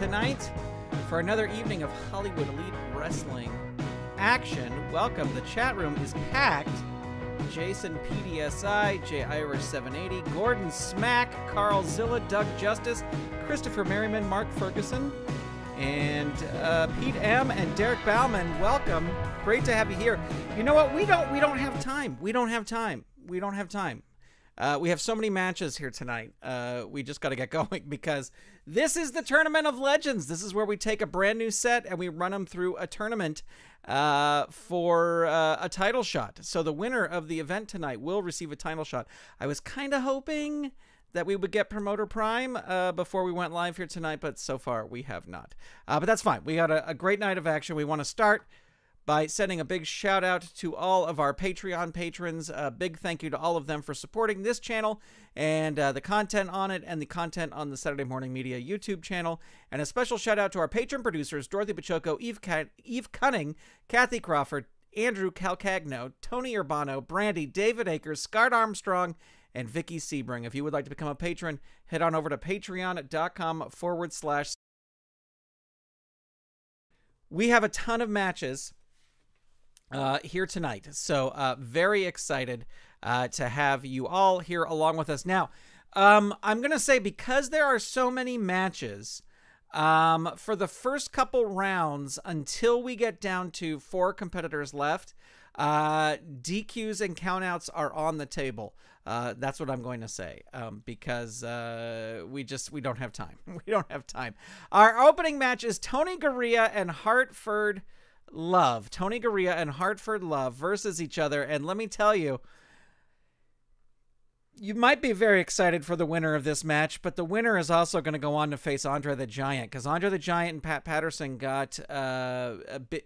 tonight for another evening of Hollywood Elite Wrestling action. Welcome. The chat room is packed. Jason PDSI, J Irish 780, Gordon Smack, Carl Zilla, Doug Justice, Christopher Merriman, Mark Ferguson, and uh, Pete M and Derek Bauman. Welcome. Great to have you here. You know what? We don't we don't have time. We don't have time. We don't have time. Uh, we have so many matches here tonight. Uh, we just got to get going because this is the Tournament of Legends. This is where we take a brand new set and we run them through a tournament uh, for uh, a title shot. So the winner of the event tonight will receive a title shot. I was kind of hoping that we would get Promoter Prime uh, before we went live here tonight, but so far we have not. Uh, but that's fine. We got a, a great night of action. We want to start by sending a big shout out to all of our Patreon patrons. A big thank you to all of them for supporting this channel and uh, the content on it and the content on the Saturday Morning Media YouTube channel. And a special shout out to our patron producers Dorothy Pachoco, Eve, Eve Cunning, Kathy Crawford, Andrew Calcagno, Tony Urbano, Brandy, David Akers, Scott Armstrong, and Vicky Sebring. If you would like to become a patron, head on over to patreon.com forward slash. We have a ton of matches uh, here tonight. So, uh, very excited uh, to have you all here along with us. Now, um, I'm going to say because there are so many matches, um, for the first couple rounds, until we get down to four competitors left, uh, DQs and countouts are on the table. Uh, that's what I'm going to say um, because uh, we just we don't have time. We don't have time. Our opening match is Tony Garea and Hartford Love, Tony Garea and Hartford Love versus each other. And let me tell you, you might be very excited for the winner of this match, but the winner is also going to go on to face Andre the Giant because Andre the Giant and Pat Patterson got uh,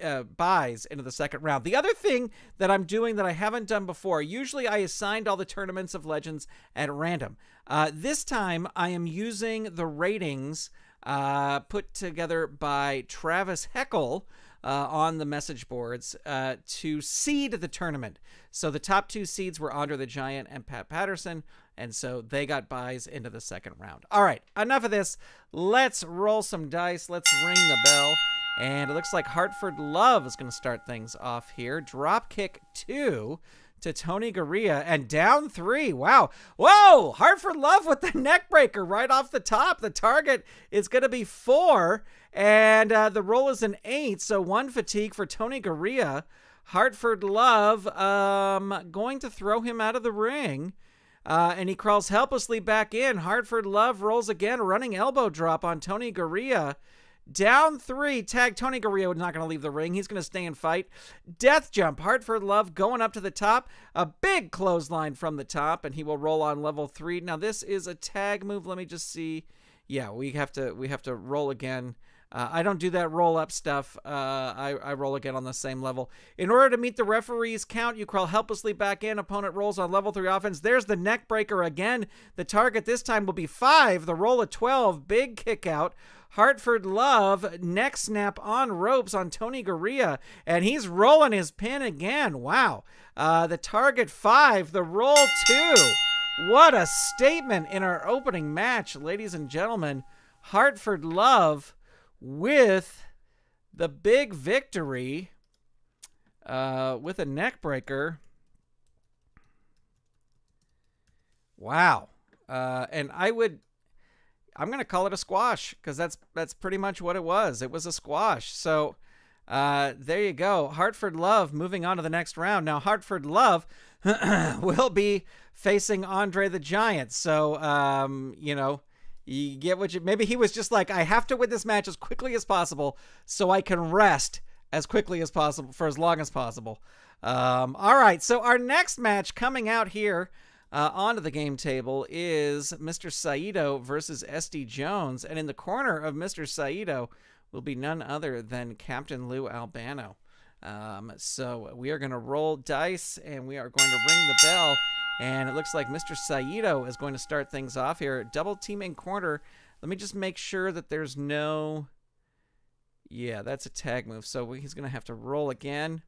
uh, byes into the second round. The other thing that I'm doing that I haven't done before, usually I assigned all the tournaments of legends at random. Uh, this time I am using the ratings uh, put together by Travis Heckel uh, on the message boards uh, to seed the tournament. So the top two seeds were Andre the Giant and Pat Patterson, and so they got byes into the second round. All right, enough of this. Let's roll some dice. Let's ring the bell. And it looks like Hartford Love is going to start things off here. Drop kick two to Tony Garea and down three. Wow. Whoa. Hartford Love with the neck breaker right off the top. The target is going to be four. And uh, the roll is an eight, so one fatigue for Tony Garea. Hartford Love um, going to throw him out of the ring. Uh, and he crawls helplessly back in. Hartford Love rolls again, running elbow drop on Tony Garea. Down three, tag Tony Garea not going to leave the ring. He's going to stay and fight. Death jump, Hartford Love going up to the top. A big clothesline from the top, and he will roll on level three. Now this is a tag move. Let me just see. Yeah, we have to we have to roll again. Uh, I don't do that roll up stuff. Uh, I, I roll again on the same level. In order to meet the referee's count, you crawl helplessly back in. Opponent rolls on level three offense. There's the neck breaker again. The target this time will be five. The roll of 12. Big kick out. Hartford Love neck snap on ropes on Tony Garea, and he's rolling his pin again. Wow. Uh, the target five, the roll two. What a statement in our opening match, ladies and gentlemen. Hartford Love with the big victory uh, with a neck breaker. Wow. Uh, and I would, I'm going to call it a squash because that's that's pretty much what it was. It was a squash. So uh, there you go. Hartford Love moving on to the next round. Now, Hartford Love will be facing Andre the Giant. So, um, you know, you get what you maybe he was just like, I have to win this match as quickly as possible so I can rest as quickly as possible for as long as possible. Um, all right, so our next match coming out here uh, onto the game table is Mr. Saito versus SD Jones, and in the corner of Mr. Saito will be none other than Captain Lou Albano. Um, so we are going to roll dice, and we are going to ring the bell. And it looks like Mr. Saito is going to start things off here. Double teaming corner. Let me just make sure that there's no... Yeah, that's a tag move. So he's going to have to roll again.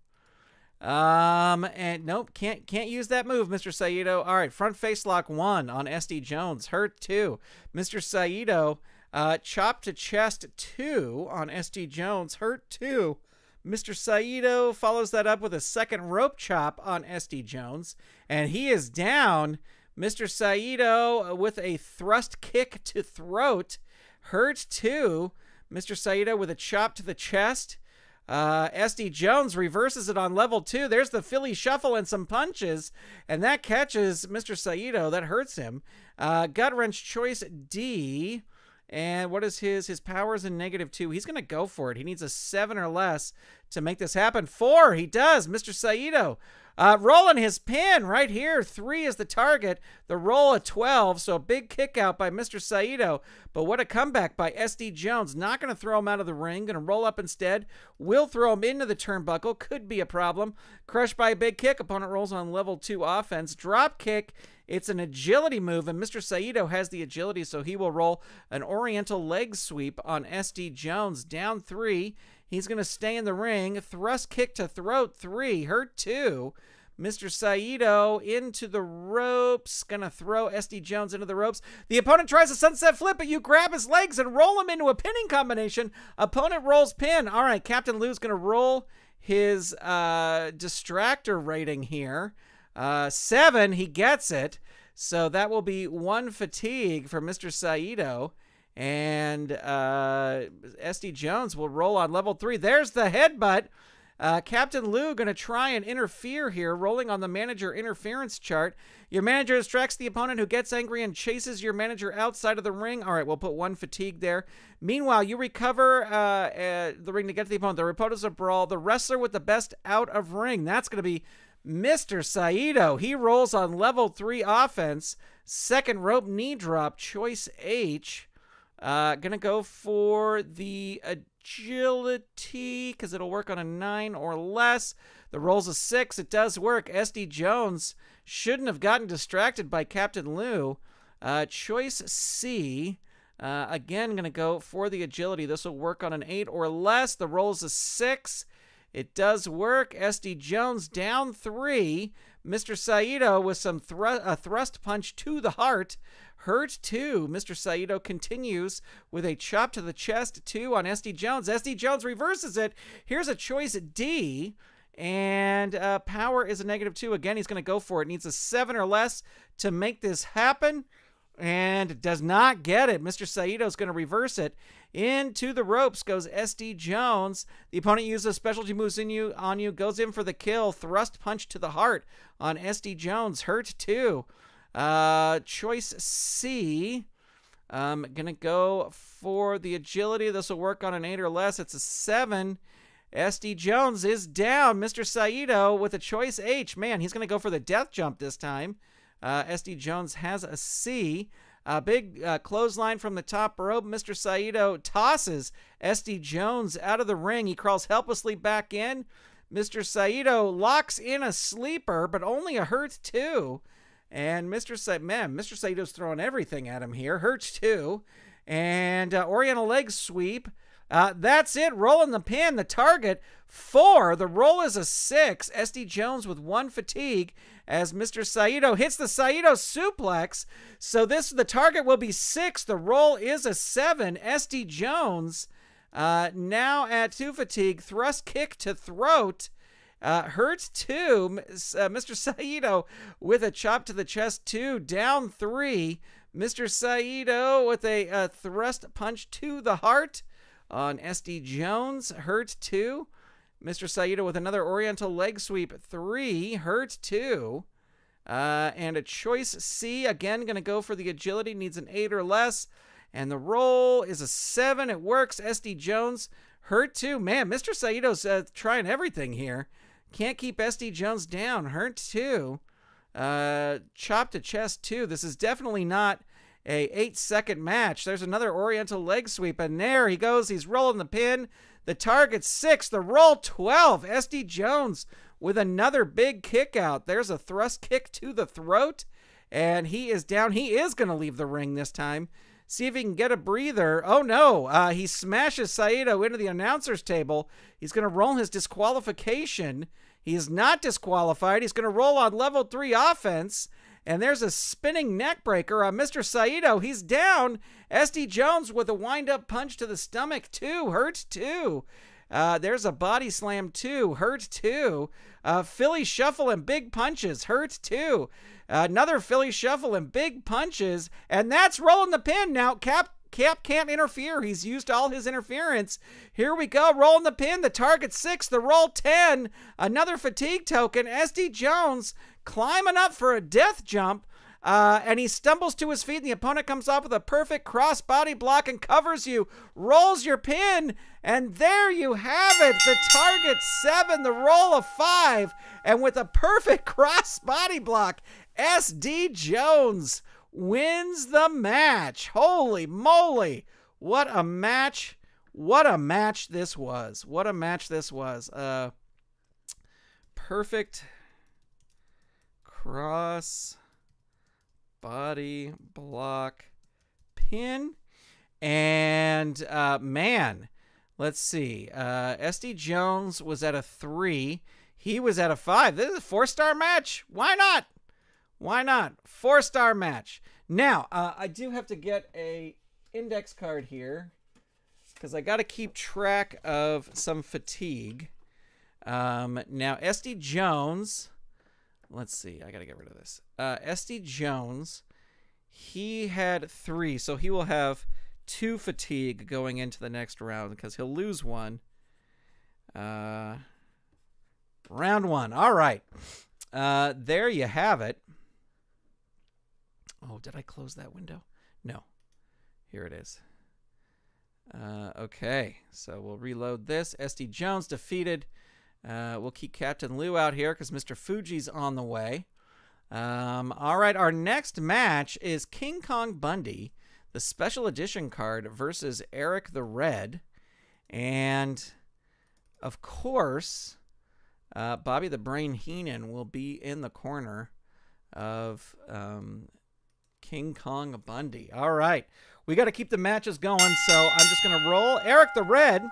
Um and nope, can't can't use that move, Mr. Saito. All right, front face lock one on SD Jones, hurt two. Mr. Saito, uh, chop to chest two on SD Jones, hurt two. Mr. Saito follows that up with a second rope chop on SD Jones, and he is down. Mr. Saito with a thrust kick to throat, hurt two. Mr. Saito with a chop to the chest. Uh, SD Jones reverses it on level two. There's the Philly shuffle and some punches, and that catches Mr. Saito. That hurts him. Uh, gut wrench choice D. And what is his? His power is in negative two. He's going to go for it. He needs a seven or less to make this happen. Four, he does. Mr. Saito uh, rolling his pin right here. Three is the target. The roll of 12. So a big kick out by Mr. Saito. But what a comeback by SD Jones. Not going to throw him out of the ring. Going to roll up instead. Will throw him into the turnbuckle. Could be a problem. Crushed by a big kick. Opponent rolls on level two offense. Drop kick it's an agility move, and Mr. Saito has the agility, so he will roll an oriental leg sweep on SD Jones. Down three. He's going to stay in the ring. Thrust kick to throat three. Hurt two. Mr. Saito into the ropes. Gonna throw SD Jones into the ropes. The opponent tries a sunset flip, but you grab his legs and roll him into a pinning combination. Opponent rolls pin. All right, Captain Lou's gonna roll his uh, distractor rating here. Uh, seven, he gets it. So that will be one fatigue for Mr. Saito. And uh, SD Jones will roll on level three. There's the headbutt. Uh, Captain Lou going to try and interfere here, rolling on the manager interference chart. Your manager distracts the opponent who gets angry and chases your manager outside of the ring. All right, we'll put one fatigue there. Meanwhile, you recover uh, uh, the ring to get to the opponent. The opponent's a brawl. The wrestler with the best out of ring. That's going to be Mr. Saito, he rolls on level three offense. Second rope knee drop, choice H. Uh, gonna go for the agility because it'll work on a nine or less. The roll's a six. It does work. SD Jones shouldn't have gotten distracted by Captain Lou. Uh, choice C. Uh, again, gonna go for the agility. This will work on an eight or less. The roll's a six. It does work. SD Jones down three. Mr. Saito with some thr- a thrust punch to the heart. Hurt two. Mr. Saito continues with a chop to the chest two on SD Jones. SD Jones reverses it. Here's a choice D. And uh, power is a negative two. Again, he's going to go for it. Needs a seven or less to make this happen and does not get it. Mr. Saito is going to reverse it. Into the ropes goes SD Jones. The opponent uses specialty moves in you on you, goes in for the kill. Thrust punch to the heart on SD Jones. Hurt two. Uh, choice C. I'm gonna go for the agility. This will work on an eight or less. It's a seven. SD Jones is down. Mr. Saito with a choice H. Man, he's gonna go for the death jump this time. Uh, SD Jones has a C. A big uh, clothesline from the top rope. Mr. Saito tosses SD Jones out of the ring. He crawls helplessly back in. Mr. Saito locks in a sleeper, but only a hurt two. And Mr. Sa- man, Mr. Saito's throwing everything at him here. Hurts too. And uh, Oriental leg sweep. Uh, that's it. Rolling the pin. The target four. The roll is a six. SD Jones with one fatigue as Mr. Saito hits the Saito suplex. So this the target will be six. The roll is a seven. SD Jones uh, now at two fatigue. Thrust kick to throat. Uh, hurts two. Uh, Mr. Saito with a chop to the chest two. Down three. Mr. Saito with a, a thrust punch to the heart on SD Jones. Hurt two. Mr. Saito with another Oriental leg sweep. Three. Hurt two. Uh, and a choice C. Again, going to go for the agility. Needs an eight or less. And the roll is a seven. It works. SD Jones. Hurt two. Man, Mr. Saito's uh, trying everything here. Can't keep SD Jones down. Hurt too. Uh, chop to chest two. This is definitely not a eight second match. There's another Oriental leg sweep, and there he goes. He's rolling the pin. The target six, the roll 12. SD Jones with another big kick out. There's a thrust kick to the throat, and he is down. He is going to leave the ring this time. See if he can get a breather. Oh no, uh, he smashes Saito into the announcer's table. He's going to roll his disqualification. He's not disqualified. He's going to roll on level three offense. And there's a spinning neck breaker on Mr. Saito. He's down. SD Jones with a wind up punch to the stomach, too. Hurt, too. Uh, there's a body slam, too. Hurt, too. Uh, Philly shuffle and big punches. Hurt, too. Uh, another Philly shuffle and big punches. And that's rolling the pin. Now, Cap Cap can't interfere. He's used all his interference. Here we go. Rolling the pin. The target six. The roll 10. Another fatigue token. SD Jones climbing up for a death jump. Uh, and he stumbles to his feet, and the opponent comes off with a perfect cross body block and covers you, rolls your pin, and there you have it. The target seven, the roll of five, and with a perfect cross body block, SD Jones wins the match. Holy moly. What a match. What a match this was. What a match this was. Uh perfect cross body block pin and uh man, let's see. Uh SD Jones was at a 3. He was at a 5. This is a 4-star match. Why not? Why not? Four star match. Now, uh, I do have to get a index card here because I got to keep track of some fatigue. Um, now, SD Jones, let's see, I got to get rid of this. Uh, SD Jones, he had three, so he will have two fatigue going into the next round because he'll lose one. Uh, round one. All right. Uh, there you have it. Oh, did I close that window? No. Here it is. Uh, okay, so we'll reload this. SD Jones defeated. Uh, we'll keep Captain Lou out here because Mr. Fuji's on the way. Um, all right, our next match is King Kong Bundy, the special edition card, versus Eric the Red. And, of course, uh, Bobby the Brain Heenan will be in the corner of um, King Kong Bundy. All right. We got to keep the matches going, so I'm just going to roll. Eric the Red.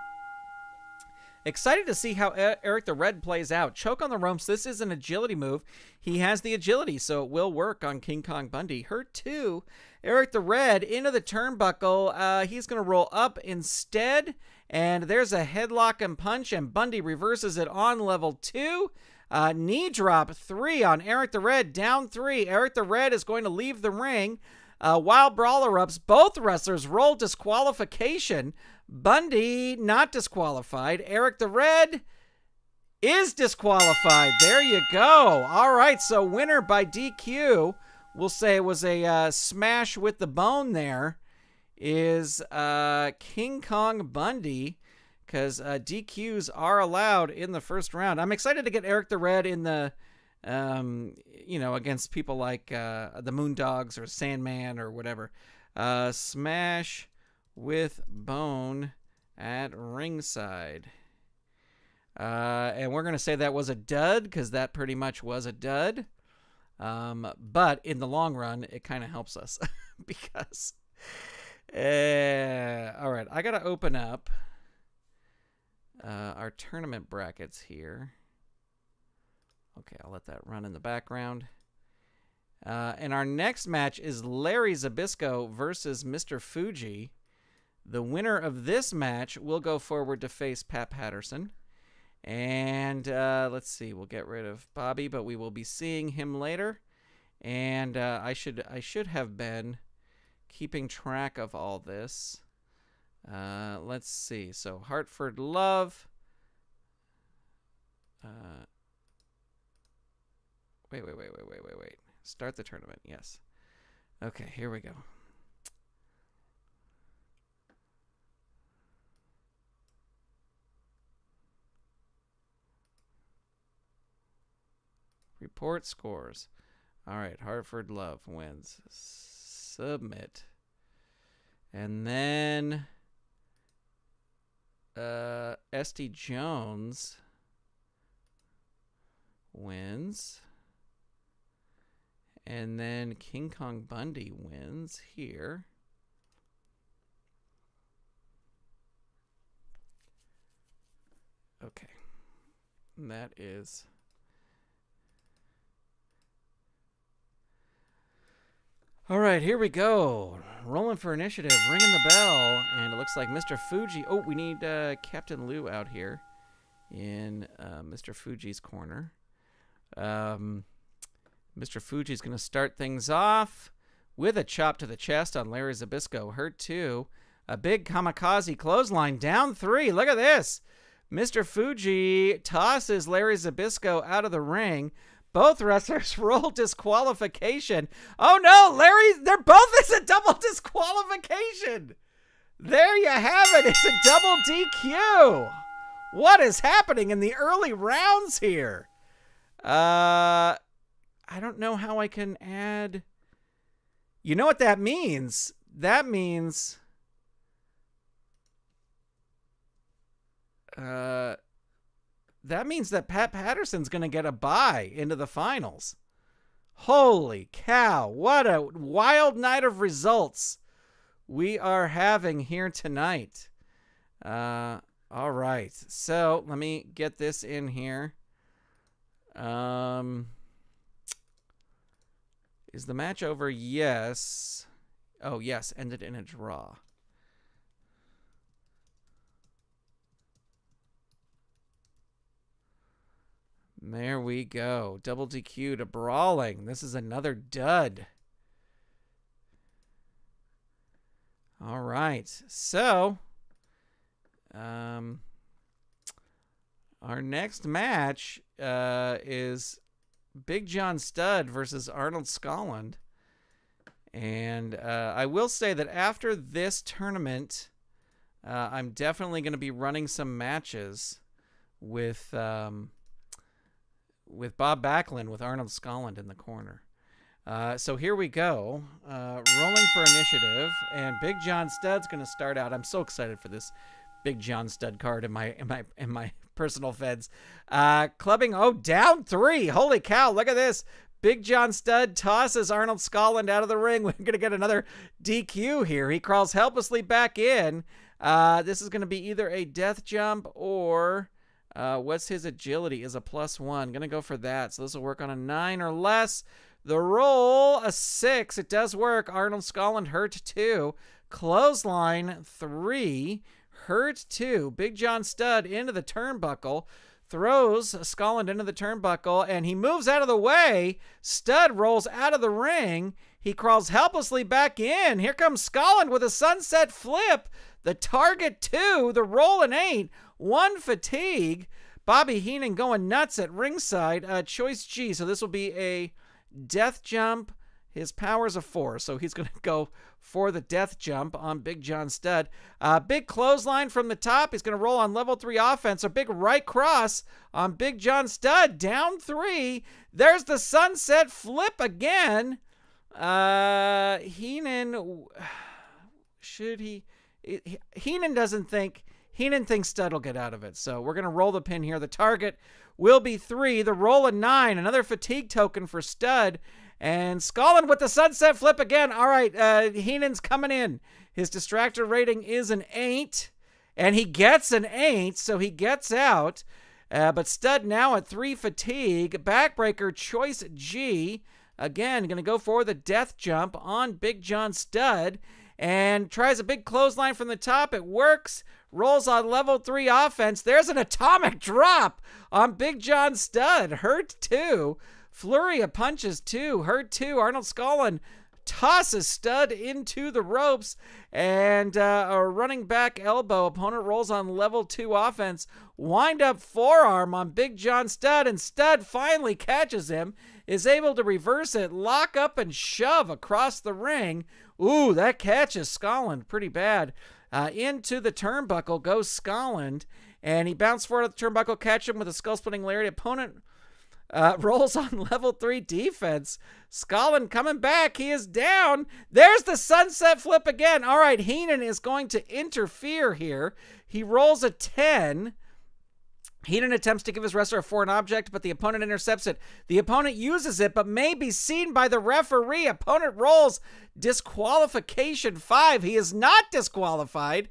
Excited to see how Eric the Red plays out. Choke on the ropes. This is an agility move. He has the agility, so it will work on King Kong Bundy. Hurt two. Eric the Red into the turnbuckle. Uh, he's going to roll up instead. And there's a headlock and punch, and Bundy reverses it on level two. Uh, knee drop three on Eric the Red, down three. Eric the Red is going to leave the ring. Uh, wild brawler ups. Both wrestlers roll disqualification. Bundy not disqualified. Eric the Red is disqualified. There you go. All right, so winner by DQ. We'll say it was a uh, smash with the bone there. Is uh, King Kong Bundy because uh, DQs are allowed in the first round. I'm excited to get Eric the Red in the, um, you know, against people like uh, the Moondogs or Sandman or whatever. Uh, smash with Bone at ringside. Uh, and we're going to say that was a dud because that pretty much was a dud. Um, but in the long run, it kind of helps us because. Uh, all right, I got to open up uh, our tournament brackets here. Okay, I'll let that run in the background. Uh, and our next match is Larry Zbyszko versus Mr. Fuji. The winner of this match will go forward to face Pat Patterson. And uh, let's see, we'll get rid of Bobby, but we will be seeing him later. And uh, I should I should have been keeping track of all this. Uh, let's see. So Hartford Love. Uh, wait, wait, wait, wait, wait, wait, wait. Start the tournament. Yes. Okay, here we go. Report scores. All right, Hartford Love wins. Submit. And then uh, SD Jones wins. And then King Kong Bundy wins here. Okay. And that is All right, here we go. Rolling for initiative, ringing the bell, and it looks like Mr. Fuji. Oh, we need uh, Captain Lou out here in uh, Mr. Fuji's corner. Um, Mr. Fuji's going to start things off with a chop to the chest on Larry Zbyszko. Hurt two. A big kamikaze clothesline down three. Look at this. Mr. Fuji tosses Larry Zbyszko out of the ring. Both wrestlers roll disqualification. Oh no, Larry, they're both it's a double disqualification. There you have it. It's a double DQ. What is happening in the early rounds here? Uh I don't know how I can add You know what that means? That means uh that means that Pat Patterson's going to get a bye into the finals. Holy cow, what a wild night of results we are having here tonight. Uh, all right, so let me get this in here. Um, is the match over? Yes. Oh, yes, ended in a draw. There we go. Double DQ to brawling. This is another dud. All right. So, um, our next match uh, is Big John Studd versus Arnold Skaaland. And uh, I will say that after this tournament, uh, I'm definitely going to be running some matches with. Um, with Bob Backlund with Arnold Skaaland in the corner. Uh, so here we go, uh, rolling for initiative, and Big John Studd's going to start out. I'm so excited for this Big John Studd card in my in my in my personal feds. Uh, clubbing, oh, down three. Holy cow! Look at this. Big John Studd tosses Arnold Skaaland out of the ring. We're going to get another DQ here. He crawls helplessly back in. Uh, this is going to be either a death jump or uh, what's his agility? Is a plus one. Gonna go for that. So this will work on a nine or less. The roll, a six. It does work. Arnold Skaaland hurt two. Clothesline, three. Hurt two. Big John Studd into the turnbuckle. Throws Skaaland into the turnbuckle and he moves out of the way. Studd rolls out of the ring. He crawls helplessly back in. Here comes Skaaland with a sunset flip. The target two, the roll and eight one fatigue. Bobby Heenan going nuts at ringside. Uh, choice G. So this will be a death jump. His power's a four, so he's going to go for the death jump on Big John Studd. Uh, big clothesline from the top. He's going to roll on level three offense. A big right cross on Big John Studd. Down three. There's the sunset flip again. Uh, Heenan, should he? Heenan doesn't think Heenan thinks Studd will get out of it. So we're going to roll the pin here. The target will be three. The roll a nine. Another fatigue token for Studd. And Skaaland with the sunset flip again. All right, uh, Heenan's coming in. His distractor rating is an eight. And he gets an eight, so he gets out. Uh, but Studd now at three fatigue. Backbreaker choice G. Again, going to go for the death jump on Big John Studd and tries a big clothesline from the top. It works rolls on level three offense. There's an atomic drop on Big John Studd. Hurt two. Flurry of punches two. Hurt two. Arnold Skaaland tosses Studd into the ropes and uh, a running back elbow. Opponent rolls on level two offense. Wind up forearm on Big John Studd, and Studd finally catches him, is able to reverse it, lock up, and shove across the ring. Ooh, that catches Skaaland pretty bad. Uh, into the turnbuckle goes Skaaland, and he bounced forward at the turnbuckle, catch him with a skull splitting lariat. Opponent uh, rolls on level three defense. Skaaland coming back. He is down. There's the sunset flip again. All right, Heenan is going to interfere here. He rolls a 10. Heenan attempts to give his wrestler a foreign object, but the opponent intercepts it. The opponent uses it, but may be seen by the referee. Opponent rolls disqualification five. He is not disqualified.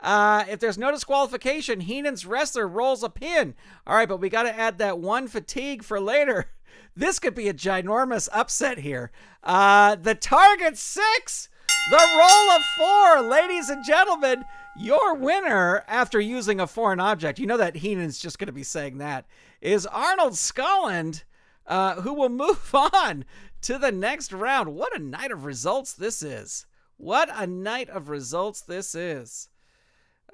Uh, if there's no disqualification, Heenan's wrestler rolls a pin. All right, but we got to add that one fatigue for later. This could be a ginormous upset here. Uh, the target six, the roll of four, ladies and gentlemen. Your winner after using a foreign object, you know that Heenan's just going to be saying that, is Arnold Skaaland, uh, who will move on to the next round. What a night of results this is. What a night of results this is.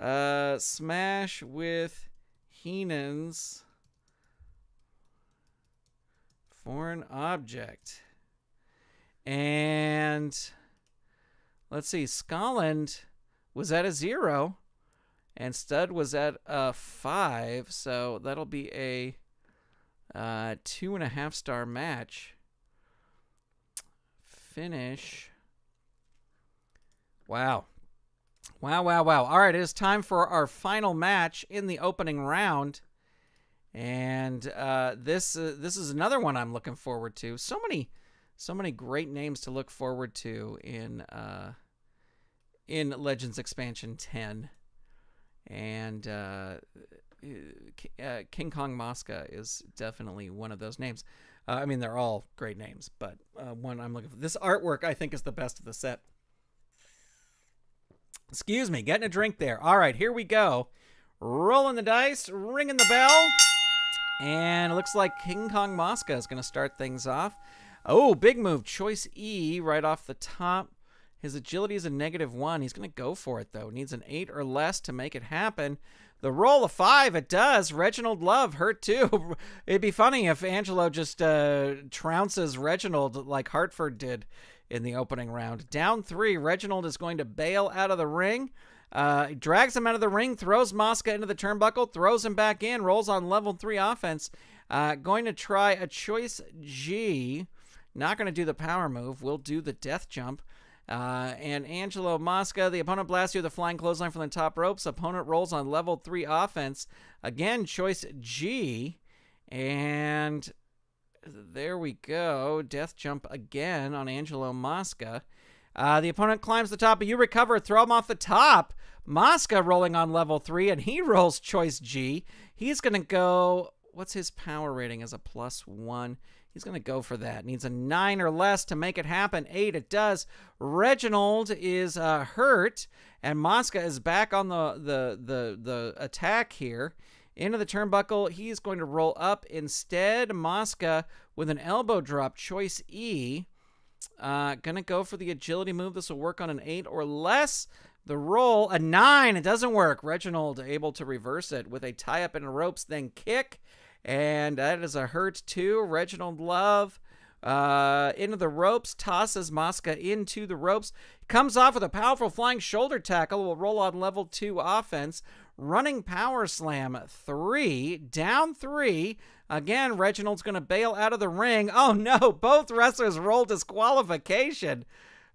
Uh, smash with Heenan's foreign object. And let's see, Skaaland was at a zero, and Studd was at a five, so that'll be a uh, two and a half star match. Finish. Wow. Wow, wow, wow. All right, it is time for our final match in the opening round. And uh, this uh, this is another one I'm looking forward to. So many so many great names to look forward to in uh, in Legends Expansion 10. And uh, uh, King Kong Mosca is definitely one of those names. Uh, I mean, they're all great names, but uh, one I'm looking for. This artwork, I think, is the best of the set. Excuse me, getting a drink there. All right, here we go. Rolling the dice, ringing the bell. And it looks like King Kong Mosca is going to start things off. Oh, big move. Choice E right off the top. His agility is a negative one. He's going to go for it, though. Needs an eight or less to make it happen. The roll of five, it does. Reginald Love hurt too. It'd be funny if Angelo just uh, trounces Reginald like Hartford did in the opening round. Down three, Reginald is going to bail out of the ring. Uh, drags him out of the ring, throws Mosca into the turnbuckle, throws him back in, rolls on level three offense. Uh, going to try a choice G. Not going to do the power move. We'll do the death jump. Uh, and Angelo Mosca, the opponent blasts you with a flying clothesline from the top ropes. Opponent rolls on level three offense. Again, choice G. And there we go. Death jump again on Angelo Mosca. Uh, the opponent climbs the top, but you recover, throw him off the top. Mosca rolling on level three, and he rolls choice G. He's going to go. What's his power rating as a plus one? He's going to go for that. Needs a nine or less to make it happen. Eight, it does. Reginald is uh, hurt, and Mosca is back on the, the, the, the attack here. Into the turnbuckle, he's going to roll up instead. Mosca with an elbow drop, choice E. Uh, gonna go for the agility move. This will work on an eight or less. The roll, a nine. It doesn't work. Reginald able to reverse it with a tie up in ropes, then kick. And that is a hurt too. Reginald Love uh, into the ropes, tosses Mosca into the ropes, comes off with a powerful flying shoulder tackle, will roll on level two offense. Running power slam three, down three. Again, Reginald's going to bail out of the ring. Oh no, both wrestlers roll disqualification.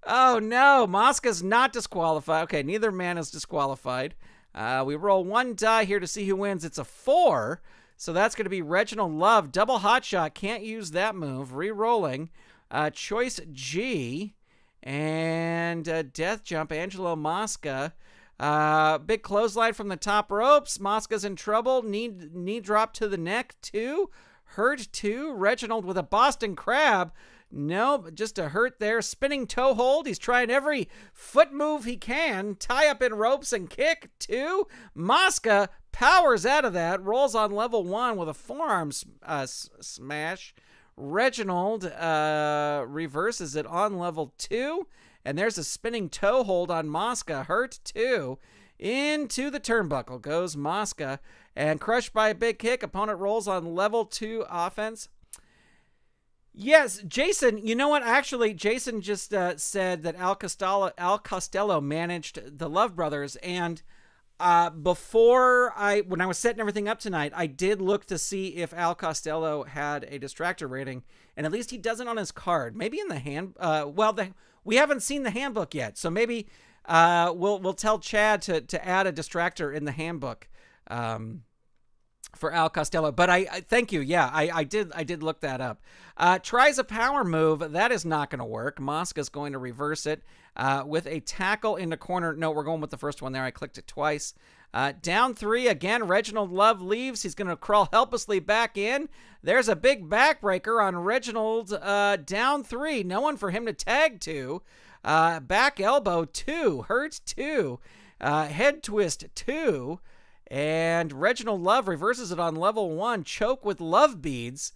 Oh no, Mosca's not disqualified. Okay, neither man is disqualified. Uh, we roll one die here to see who wins. It's a four. So that's going to be Reginald Love. Double hot shot. Can't use that move. Re-rolling. Uh, choice G. And uh, death jump. Angelo Mosca. Uh, big clothesline from the top ropes. Mosca's in trouble. Knee, knee drop to the neck. Two. Hurt two. Reginald with a Boston Crab. Nope, just a hurt there. Spinning toe hold. He's trying every foot move he can. Tie up in ropes and kick. Two. Mosca powers out of that, rolls on level one with a forearm uh, smash. Reginald uh, reverses it on level two, and there's a spinning toe hold on Mosca. Hurt two. Into the turnbuckle goes Mosca, and crushed by a big kick. Opponent rolls on level two offense. Yes, Jason. You know what? Actually, Jason just uh, said that Al Costello, Al Costello managed the Love Brothers, and uh, before I, when I was setting everything up tonight, I did look to see if Al Costello had a distractor rating, and at least he doesn't on his card. Maybe in the hand. Uh, well, the, we haven't seen the handbook yet, so maybe uh, we'll we'll tell Chad to to add a distractor in the handbook. Um, for Al Costello. But I, I thank you. Yeah, I, I did I did look that up. Uh, tries a power move. That is not going to work. Mosca's going to reverse it uh, with a tackle in the corner. No, we're going with the first one there. I clicked it twice. Uh, down three again. Reginald Love leaves. He's going to crawl helplessly back in. There's a big backbreaker on Reginald. Uh, down three. No one for him to tag to. Uh, back elbow two. Hurt two. Uh, head twist two. And Reginald Love reverses it on level one. Choke with love beads.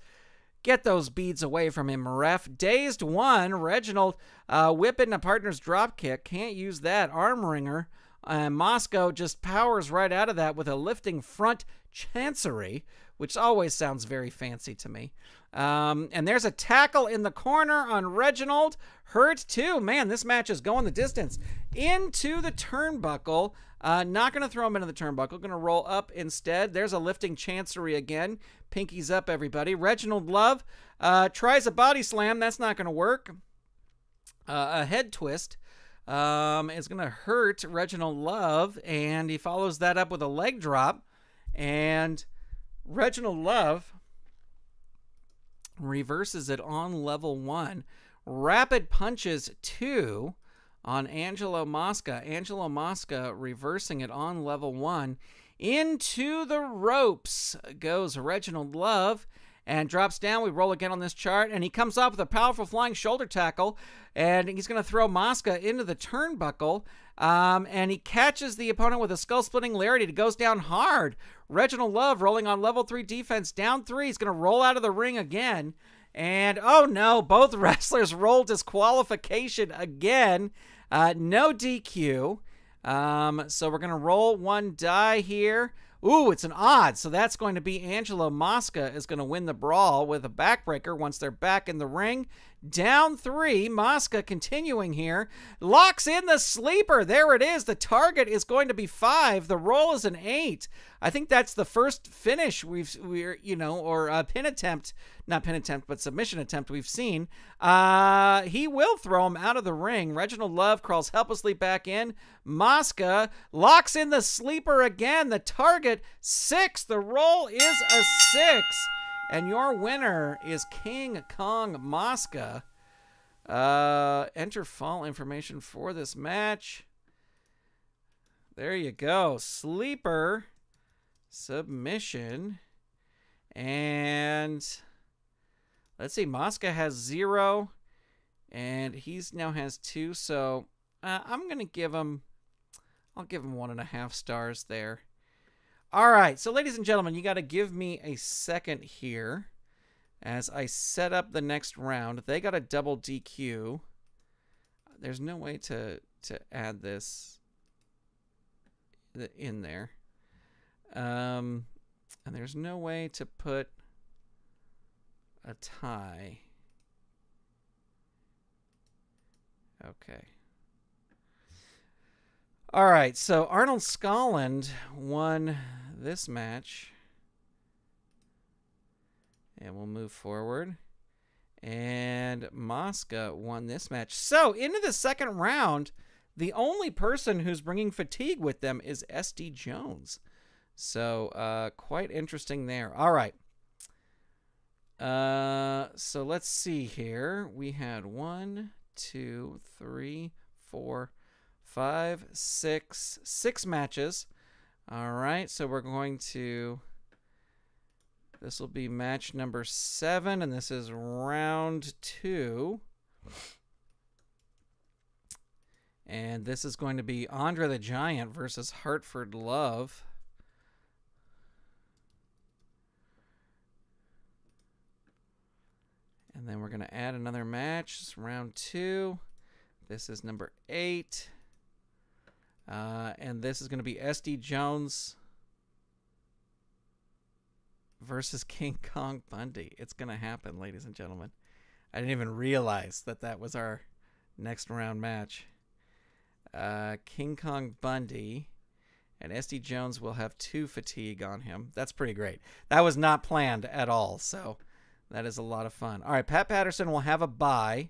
Get those beads away from him, ref. Dazed one. Reginald uh, whipping a partner's drop kick. Can't use that. Arm wringer. And Mosca just powers right out of that with a lifting front chancery, which always sounds very fancy to me. Um, and there's a tackle in the corner on Reginald. Hurt too. Man, this match is going the distance. Into the turnbuckle. Uh, not going to throw him into the turnbuckle. Going to roll up instead. There's a lifting chancery again. Pinkies up, everybody. Reginald Love uh, tries a body slam. That's not going to work. Uh, a head twist um, is going to hurt Reginald Love, and he follows that up with a leg drop. And Reginald Love reverses it on level one. Rapid punches two on Angelo Mosca. Angelo Mosca reversing it on level one. Into the ropes goes Reginald Love and drops down. We roll again on this chart, and he comes up with a powerful flying shoulder tackle, and he's going to throw Mosca into the turnbuckle. Um, and he catches the opponent with a skull splitting lariat. He goes down hard. Reginald Love rolling on level three defense, down three. He's going to roll out of the ring again. And oh no, both wrestlers roll disqualification again. Uh, no DQ. Um, so we're going to roll one die here. Ooh, it's an odd. So that's going to be Angelo Mosca is going to win the brawl with a backbreaker once they're back in the ring. Down three. Mosca continuing here. Locks in the sleeper. There it is. The target is going to be five. The roll is an eight. I think that's the first finish we've we're you know or a pin attempt, not pin attempt, but submission attempt we've seen. Uh, he will throw him out of the ring. Reginald Love crawls helplessly back in. Mosca locks in the sleeper again. The target six. The roll is a six. And your winner is King Kong Mosca. Uh, enter fall information for this match. There you go. Sleeper submission. And let's see. Mosca has zero. And he's now has two. So uh, I'm going to give him, I'll give him one and a half stars there. All right, so ladies and gentlemen, you got to give me a second here as I set up the next round. They got a double DQ. There's no way to to add this in there. Um, and there's no way to put a tie. Okay. All right, so Arnold Skaaland won this match. And we'll move forward. And Mosca won this match. So, into the second round, the only person who's bringing fatigue with them is SD Jones. So, uh, quite interesting there. All right. Uh, so let's see here. We had one, two, three, four, five, six, six matches. All right, so we're going to. This will be match number seven, and this is round two. And this is going to be Andre the Giant versus Hartford Love. And then we're going to add another match. It's round two. This is number eight. Uh, and this is going to be SD Jones versus King Kong Bundy. It's going to happen, ladies and gentlemen. I didn't even realize that that was our next round match. Uh, King Kong Bundy and SD Jones will have two fatigue on him. That's pretty great. That was not planned at all, so that is a lot of fun. All right, Pat Patterson will have a bye,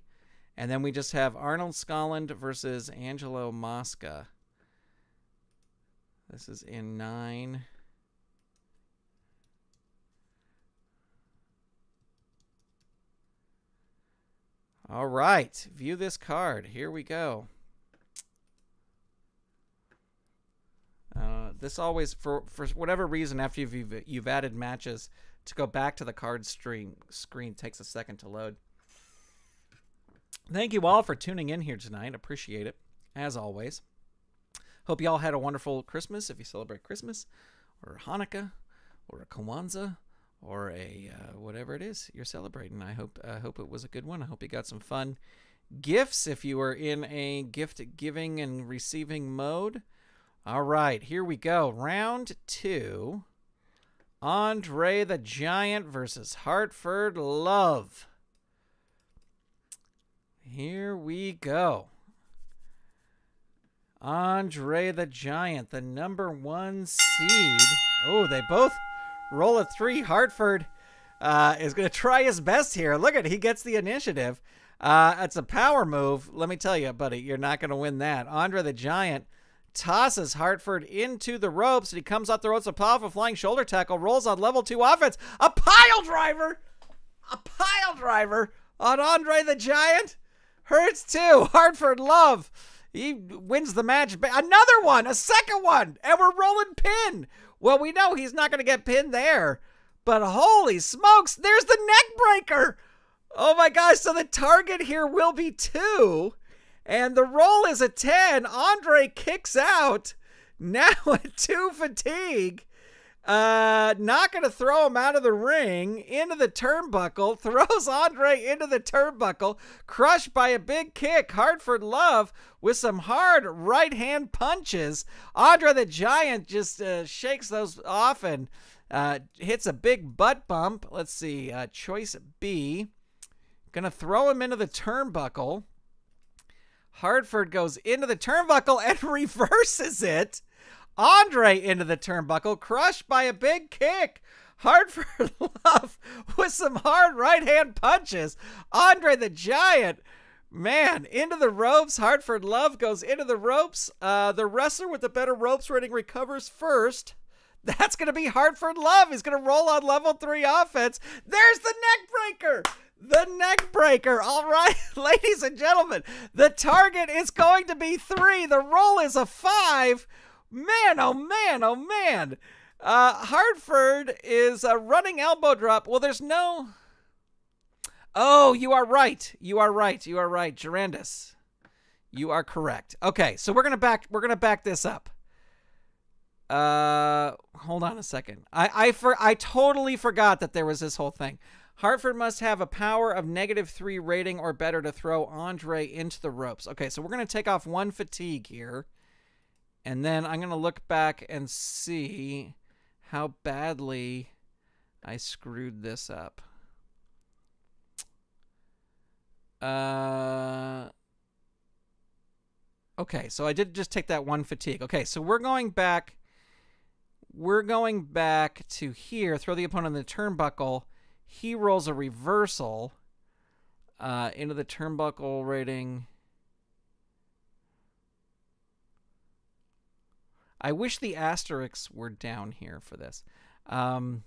and then we just have Arnold Skaaland versus Angelo Mosca. This is in 9. All right, view this card. Here we go. Uh, this always, for, for whatever reason, after you've, you've added matches, to go back to the card stream screen takes a second to load. Thank you all for tuning in here tonight. Appreciate it, as always. Hope you all had a wonderful Christmas if you celebrate Christmas, or Hanukkah, or a Kwanzaa, or a uh, whatever it is you're celebrating. I hope I hope it was a good one. I hope you got some fun gifts if you were in a gift giving and receiving mode. All right, here we go. Round two. Andre the Giant versus Hartford Love. Here we go. Andre the Giant, the number one seed. Oh, they both roll a three. Hartford uh, is going to try his best here. Look at he gets the initiative. Uh, it's a power move. Let me tell you, buddy, you're not going to win that. Andre the Giant tosses Hartford into the ropes, and he comes off the ropes. A powerful flying shoulder tackle rolls on level two offense. A pile driver, a pile driver on Andre the Giant. Hurts too. Hartford Love. He wins the match. Another one, a second one, and we're rolling pin. Well, we know he's not going to get pinned there, but holy smokes, there's the neck breaker. Oh my gosh, so the target here will be two, and the roll is a 10. Andre kicks out. Now at two fatigue. Uh, not going to throw him out of the ring into the turnbuckle. Throws Andre into the turnbuckle, crushed by a big kick. Hartford Love with some hard right hand punches. Andre the Giant just uh, shakes those off and uh, hits a big butt bump. Let's see, uh, choice B. Gonna throw him into the turnbuckle. Hartford goes into the turnbuckle and reverses it. Andre into the turnbuckle, crushed by a big kick. Hartford Love with some hard right hand punches. Andre the Giant, man, into the ropes. Hartford Love goes into the ropes. Uh, the wrestler with the better ropes rating recovers first. That's going to be Hartford Love. He's going to roll on level three offense. There's the neck breaker. The neck breaker. All right, ladies and gentlemen, the target is going to be three. The roll is a five. Man, oh man, oh man. Uh, Hartford is a running elbow drop. Well, there's no. Oh, you are right. You are right. You are right, Gerandis. You are correct. Okay, so we're gonna back. We're gonna back this up. Uh, hold on a second. I I for I totally forgot that there was this whole thing. Hartford must have a power of negative three rating or better to throw Andre into the ropes. Okay, so we're gonna take off one fatigue here. And then I'm going to look back and see how badly I screwed this up. Uh, okay, so I did just take that one fatigue. Okay, so we're going back. We're going back to here. Throw the opponent in the turnbuckle. He rolls a reversal uh, into the turnbuckle rating. I wish the asterisks were down here for this. Um,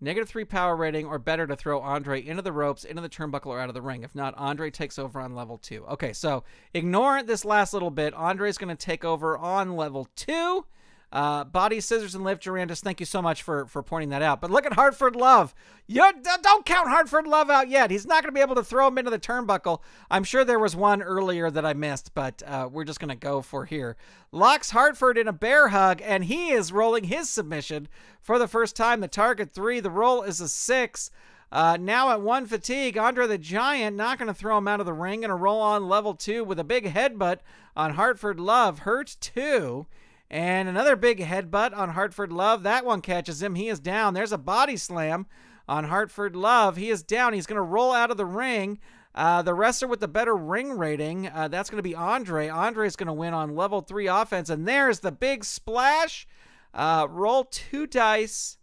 negative three power rating or better to throw Andre into the ropes, into the turnbuckle, or out of the ring. If not, Andre takes over on level two. Okay, so ignore this last little bit. Andre's going to take over on level two. Uh, body, scissors, and lift. Durandis, thank you so much for, for pointing that out. But look at Hartford Love. You don't count Hartford Love out yet. He's not going to be able to throw him into the turnbuckle. I'm sure there was one earlier that I missed, but uh, we're just going to go for here. Locks Hartford in a bear hug, and he is rolling his submission for the first time. The target three. The roll is a six. Uh, now at one fatigue, Andre the Giant not going to throw him out of the ring. Going to roll on level two with a big headbutt on Hartford Love. Hurt two. And another big headbutt on Hartford Love. That one catches him. He is down. There's a body slam on Hartford Love. He is down. He's going to roll out of the ring. Uh, the wrestler with the better ring rating, uh, that's going to be Andre. Andre is going to win on level three offense. And there's the big splash. Uh, roll two dice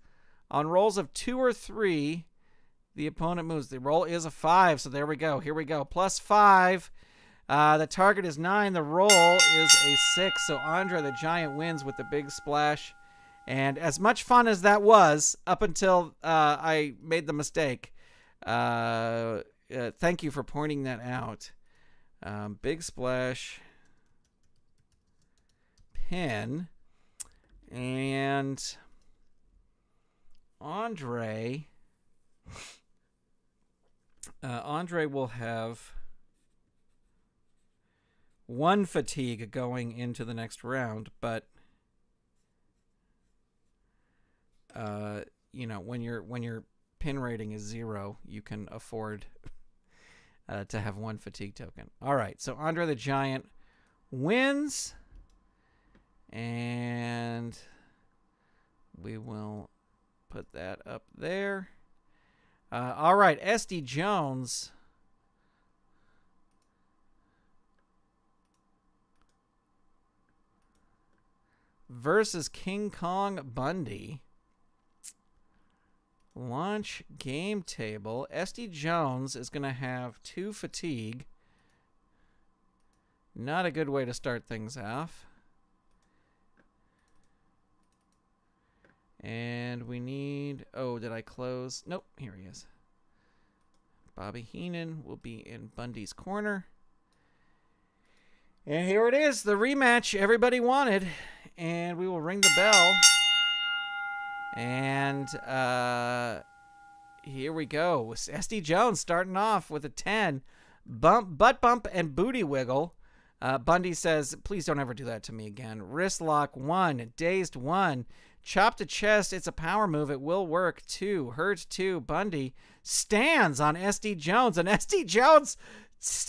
on rolls of two or three. The opponent moves. The roll is a five. So there we go. Here we go. Plus five. Uh, the target is nine. The roll is a six. So Andre the Giant wins with the big splash. And as much fun as that was, up until uh, I made the mistake, Uh, uh, thank you for pointing that out. Um, big splash pin and Andre. Uh, Andre will have one fatigue going into the next round, but uh, you know when your when your pin rating is zero, you can afford uh, to have one fatigue token. All right, so Andre the Giant wins, and we will put that up there. Uh, all right, SD Jones. Versus King Kong Bundy. Launch game table. SD Jones is going to have two fatigue. Not a good way to start things off. And we need... Oh, did I close? Nope, here he is. Bobby Heenan will be in Bundy's corner. And here it is, the rematch everybody wanted. And we will ring the bell. And uh, here we go. SD Jones starting off with a 10. Bump, butt bump, and booty wiggle. Uh, Bundy says, please don't ever do that to me again. Wrist lock, one. Dazed, one. Chop to chest, it's a power move. It will work. Two. Hurt, two. Bundy stands on SD Jones, and SD Jones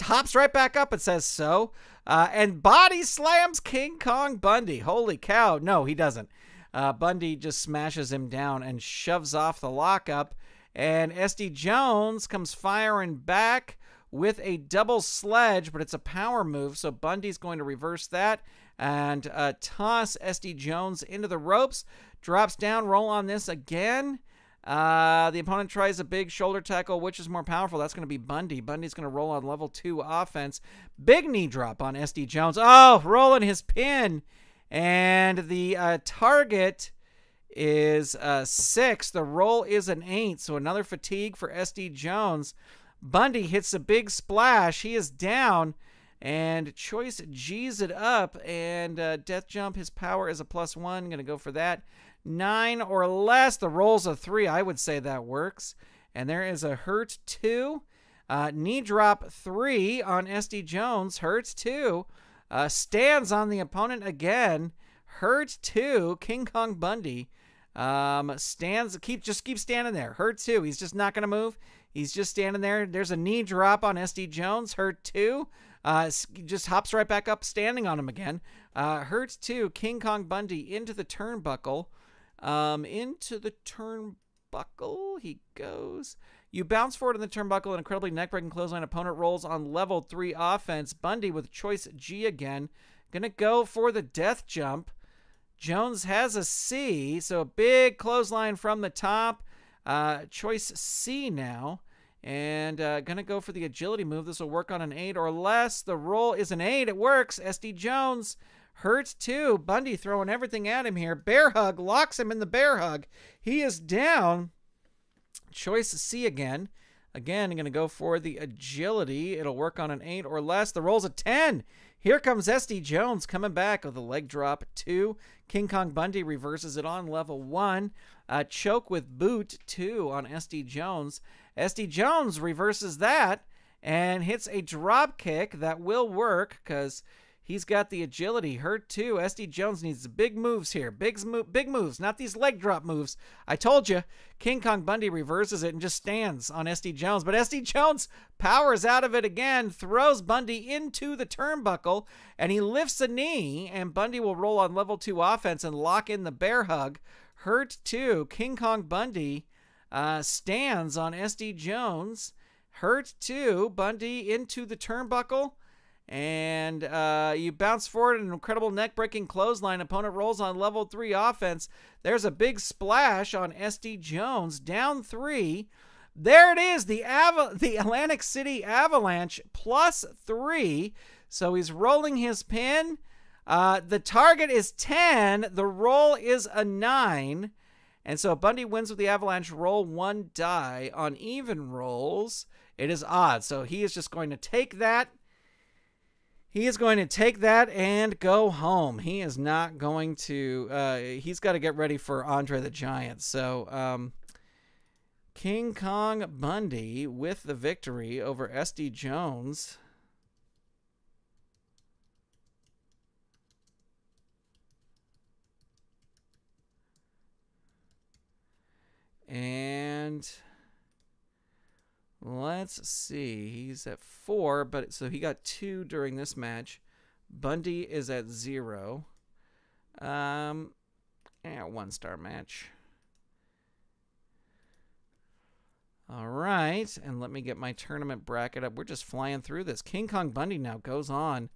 hops right back up and says so. Uh, and body slams King Kong Bundy. Holy cow. No, he doesn't. Uh, Bundy just smashes him down and shoves off the lockup. And SD Jones comes firing back with a double sledge, but it's a power move, so Bundy's going to reverse that and uh, toss SD Jones into the ropes. Drops down, roll on this again. Uh, the opponent tries a big shoulder tackle. Which is more powerful? That's going to be Bundy. Bundy's going to roll on level two offense. Big knee drop on SD Jones. Oh, rolling his pin. And the uh, target is uh, six. The roll is an eight. So another fatigue for SD Jones. Bundy hits a big splash. He is down. And Choice G's it up. And uh, Death Jump, his power is a plus one. Going to go for that. Nine or less. The roll's a three. I would say that works. And there is a hurt two. Uh, knee drop three on SD Jones. Hurts two. Uh, stands on the opponent again. Hurt two. King Kong Bundy. Um, stands. Keep just keep standing there. Hurt two. He's just not gonna move. He's just standing there. There's a knee drop on SD Jones. Hurt two. Uh, just hops right back up, standing on him again. Uh, hurt two. King Kong Bundy into the turnbuckle. Um, into the turnbuckle he goes. You bounce forward in the turnbuckle, an incredibly neckbreaking clothesline. Opponent rolls on level three offense. Bundy with choice G again. Gonna go for the death jump. Jones has a C, so a big clothesline from the top. Uh, choice C now. And uh, gonna go for the agility move. This will work on an eight or less. The roll is an eight. It works. SD Jones hurts too. Bundy throwing everything at him here. Bear hug locks him in the bear hug. He is down. Choice C again. Again, I'm going to go for the agility. It'll work on an 8 or less. The roll's a 10. Here comes SD Jones coming back with a leg drop 2. King Kong Bundy reverses it on level 1. Uh, choke with boot 2 on SD Jones. SD Jones reverses that and hits a drop kick that will work because He's got the agility. Hurt too. SD Jones needs big moves here. Big, big moves, not these leg drop moves. I told you. King Kong Bundy reverses it and just stands on SD Jones. But SD Jones powers out of it again, throws Bundy into the turnbuckle, and he lifts a knee. And Bundy will roll on level two offense and lock in the bear hug. Hurt too. King Kong Bundy uh, stands on SD Jones. Hurt too. Bundy into the turnbuckle and uh, you bounce forward an incredible neck-breaking clothesline. Opponent rolls on level three offense. There's a big splash on SD Jones, down three. There it is, the the Atlantic City Avalanche plus three. So he's rolling his pin. Uh, the target is 10. The roll is a 9. And so Bundy wins with the Avalanche. Roll one die. On even rolls, it is odd. So he is just going to take that. He is going to take that and go home. He is not going to. Uh, he's got to get ready for Andre the Giant. So um, King Kong Bundy with the victory over SD Jones. And let's see. He's at four, but so he got two during this match. Bundy is at zero. Um, yeah, one star match. All right, and let me get my tournament bracket up. We're just flying through this. King Kong Bundy now goes on,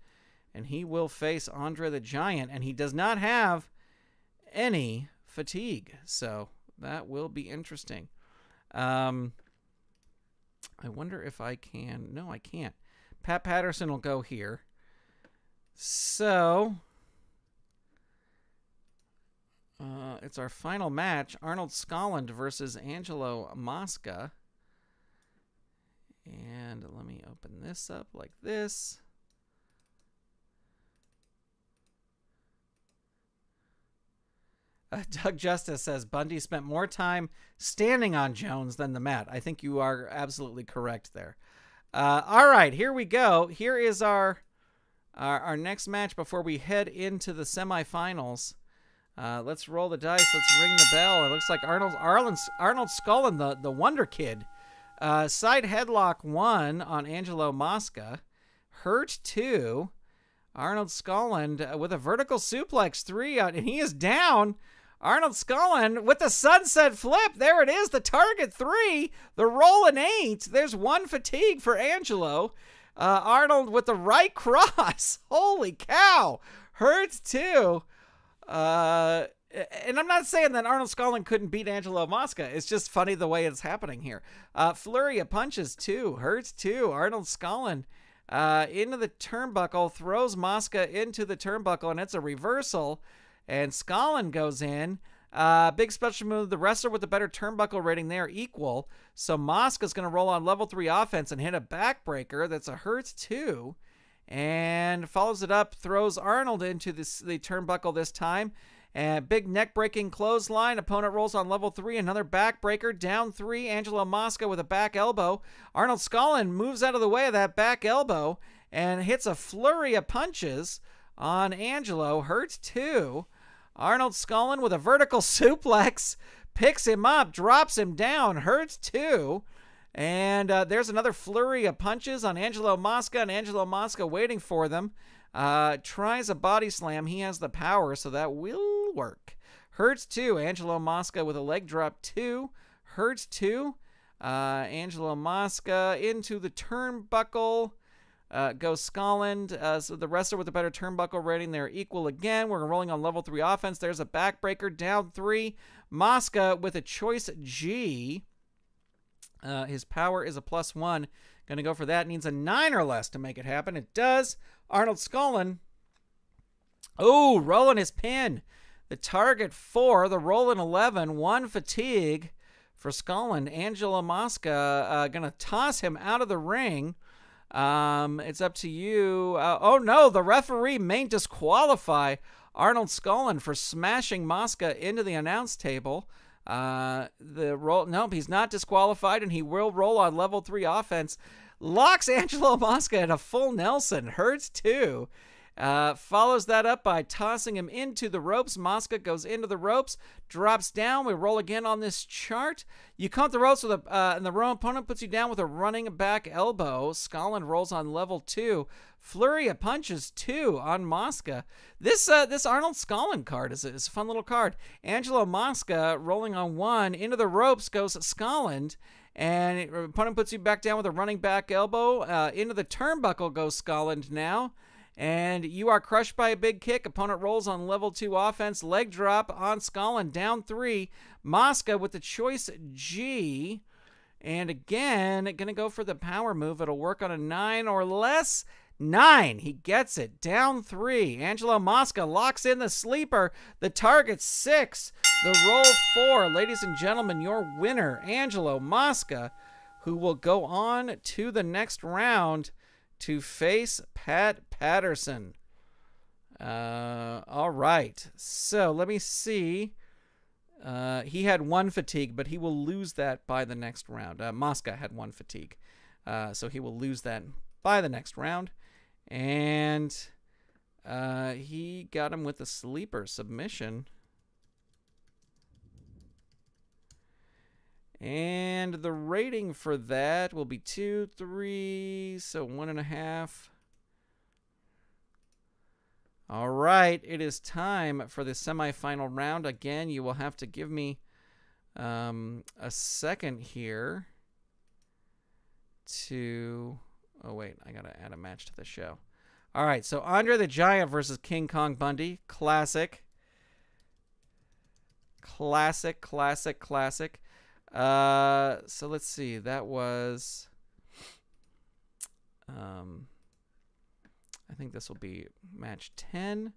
and he will face Andre the Giant, and he does not have any fatigue. So that will be interesting. Um, I wonder if I can. No, I can't. Pat Patterson will go here. So uh, it's our final match Arnold Skaaland versus Angelo Mosca. And let me open this up like this. Uh, Doug Justice says Bundy spent more time standing on Jones than the mat. I think you are absolutely correct there. Uh, all right, here we go. Here is our, our, our next match before we head into the semifinals. Uh, let's roll the dice. Let's ring the bell. It looks like Arnold Arlen, Arnold Skaaland, the the Wonder Kid, uh, side headlock one on Angelo Mosca, hurt two. Arnold Skaaland uh, with a vertical suplex three, and he is down. Arnold Skaaland with the sunset flip. There it is, the target three, the rolling eight. There's one fatigue for Angelo. Uh, Arnold with the right cross. Holy cow. Hurts too. Uh, and I'm not saying that Arnold Skaaland couldn't beat Angelo Mosca. It's just funny the way it's happening here. Uh, flurry of punches too. Hurts too. Arnold Skaaland uh, into the turnbuckle, throws Mosca into the turnbuckle, and it's a reversal and Skaaland goes in. Uh, big special move. The wrestler with the better turnbuckle rating there equal. So Mosca's going to roll on level three offense and hit a backbreaker. That's a hurt two. And follows it up, throws Arnold into this, the turnbuckle this time. And big neck breaking clothesline. Opponent rolls on level three. Another backbreaker. Down three. Angelo Mosca with a back elbow. Arnold Skaaland moves out of the way of that back elbow and hits a flurry of punches on Angelo. Hurts two. Arnold Skaaland with a vertical suplex picks him up, drops him down, hurts too. And uh, there's another flurry of punches on Angelo Mosca, and Angelo Mosca waiting for them. Uh, tries a body slam. He has the power, so that will work. Hurts too. Angelo Mosca with a leg drop two. Hurts too. Uh, Angelo Mosca into the turnbuckle. Uh, goes Skaaland. Uh, so the wrestler with the better turnbuckle rating, they're equal again. We're rolling on level three offense. There's a backbreaker down three. Mosca with a choice G. Uh, his power is a plus one. Going to go for that. Needs a nine or less to make it happen. It does. Arnold Skaaland. Oh, rolling his pin. The target four, the rolling 11, one fatigue for Skaaland. Angelo Mosca uh, going to toss him out of the ring. Um, it's up to you. Uh, oh no, the referee may disqualify Arnold Skaaland for smashing Mosca into the announce table. Uh, the roll, nope, he's not disqualified, and he will roll on level three offense. Locks Angelo Mosca in a full Nelson. Hurts too. Uh, follows that up by tossing him into the ropes. Mosca goes into the ropes, drops down. We roll again on this chart. You count the ropes with a, uh, and the row opponent puts you down with a running back elbow. Skaaland rolls on level two. Flurry of punches two on Mosca. This uh, this Arnold Skaaland card is a, is a fun little card. Angelo Mosca rolling on one into the ropes goes Skaaland. And opponent puts you back down with a running back elbow. Uh, into the turnbuckle goes Skaaland now and you are crushed by a big kick. Opponent rolls on level two offense. Leg drop on Skaaland. Down three. Mosca with the choice G. And again, going to go for the power move. It'll work on a nine or less. Nine. He gets it. Down three. Angelo Mosca locks in the sleeper. The target six. the roll four, ladies and gentlemen, your winner, Angelo Mosca, who will go on to the next round to face Pat Patterson. Uh, all right. So let me see. Uh, he had one fatigue, but he will lose that by the next round. Uh, Mosca had one fatigue, uh, so he will lose that by the next round. And uh, he got him with a sleeper submission. And the rating for that will be two, three, so one and a half. All right, it is time for the semifinal round. Again, you will have to give me um, a second here to. Oh, wait, I got to add a match to the show. All right, so Andre the Giant versus King Kong Bundy. Classic. Classic, classic, classic. Uh, so let's see. That was. Um, I think this will be match 10.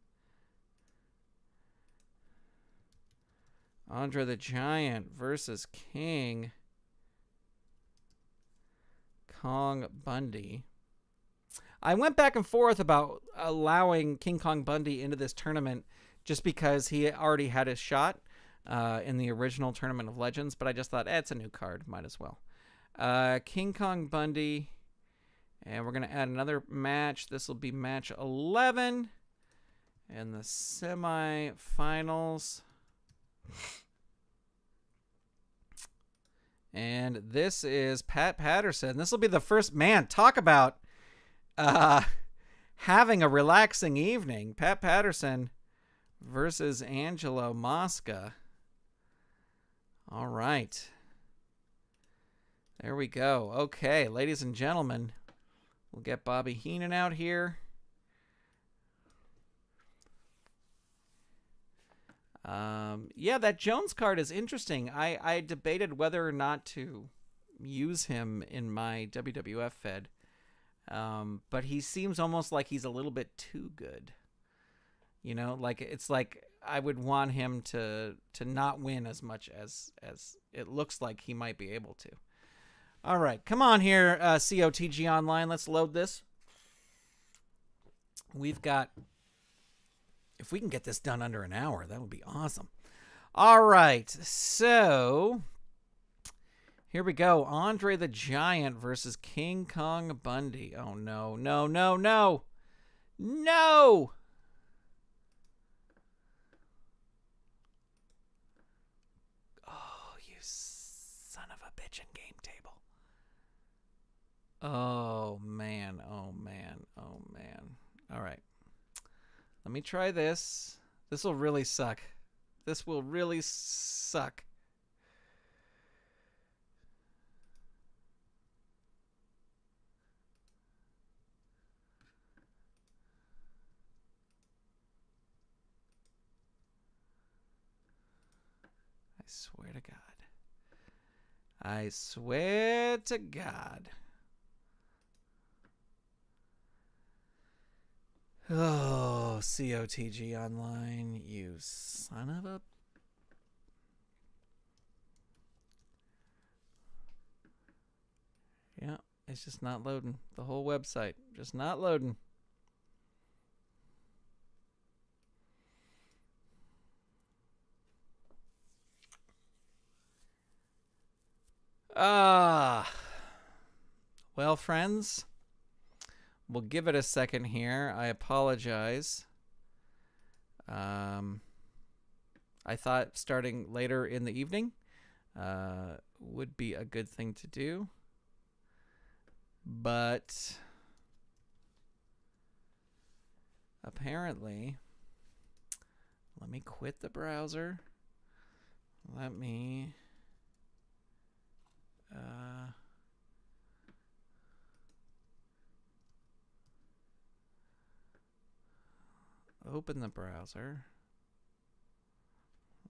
Andre the Giant versus King Kong Bundy. I went back and forth about allowing King Kong Bundy into this tournament just because he already had his shot uh, in the original Tournament of Legends, but I just thought, eh, it's a new card, might as well. Uh, King Kong Bundy and we're going to add another match. This will be match 11 in the semifinals. And this is Pat Patterson. This will be the first man. Talk about uh, having a relaxing evening. Pat Patterson versus Angelo Mosca. All right. There we go. Okay, ladies and gentlemen, We'll get Bobby Heenan out here. Um, yeah, that Jones card is interesting. I, I debated whether or not to use him in my WWF Fed. Um, but he seems almost like he's a little bit too good. You know, like it's like I would want him to to not win as much as as it looks like he might be able to. All right, come on here, uh, COTG Online. Let's load this. We've got, if we can get this done under an hour, that would be awesome. All right, so here we go. Andre the Giant versus King Kong Bundy. Oh, no, no, no, no. No! Oh, man. Oh, man. Oh, man. All right. Let me try this. This will really suck. This will really suck. I swear to God. I swear to God. Oh, COTG Online, you son of a. Yeah, it's just not loading. The whole website, just not loading. Ah. Well, friends. We'll give it a second here. I apologize. Um, I thought starting later in the evening uh, would be a good thing to do. But apparently, let me quit the browser. Let me. Uh, open the browser.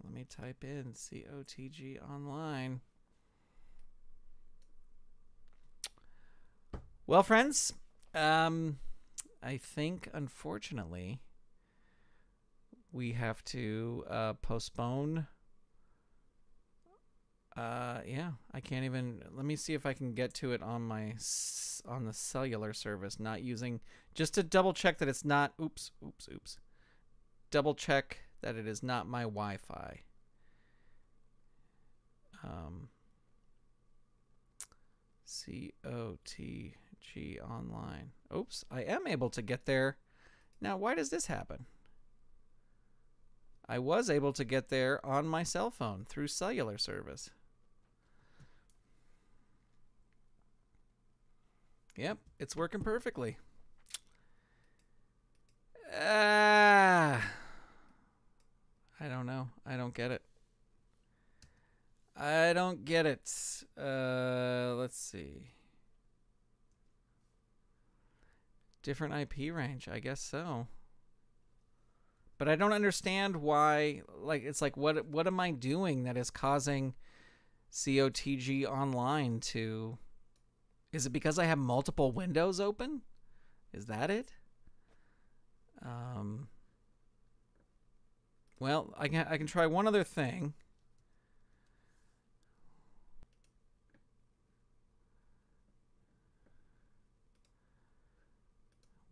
Let me type in COTG online. Well, friends, um, I think unfortunately we have to uh, postpone Uh, yeah, I can't even. Let me see if I can get to it on my on the cellular service, not using just to double check that it's not. Oops, oops, oops. Double check that it is not my Wi-Fi. Um, C O T G online. Oops, I am able to get there. Now, why does this happen? I was able to get there on my cell phone through cellular service. Yep, it's working perfectly. Ah. I don't know. I don't get it. I don't get it. Uh, let's see. Different IP range, I guess so. But I don't understand why like it's like what what am I doing that is causing COTG online to Is it because I have multiple windows open? Is that it? Um Well, I can I can try one other thing.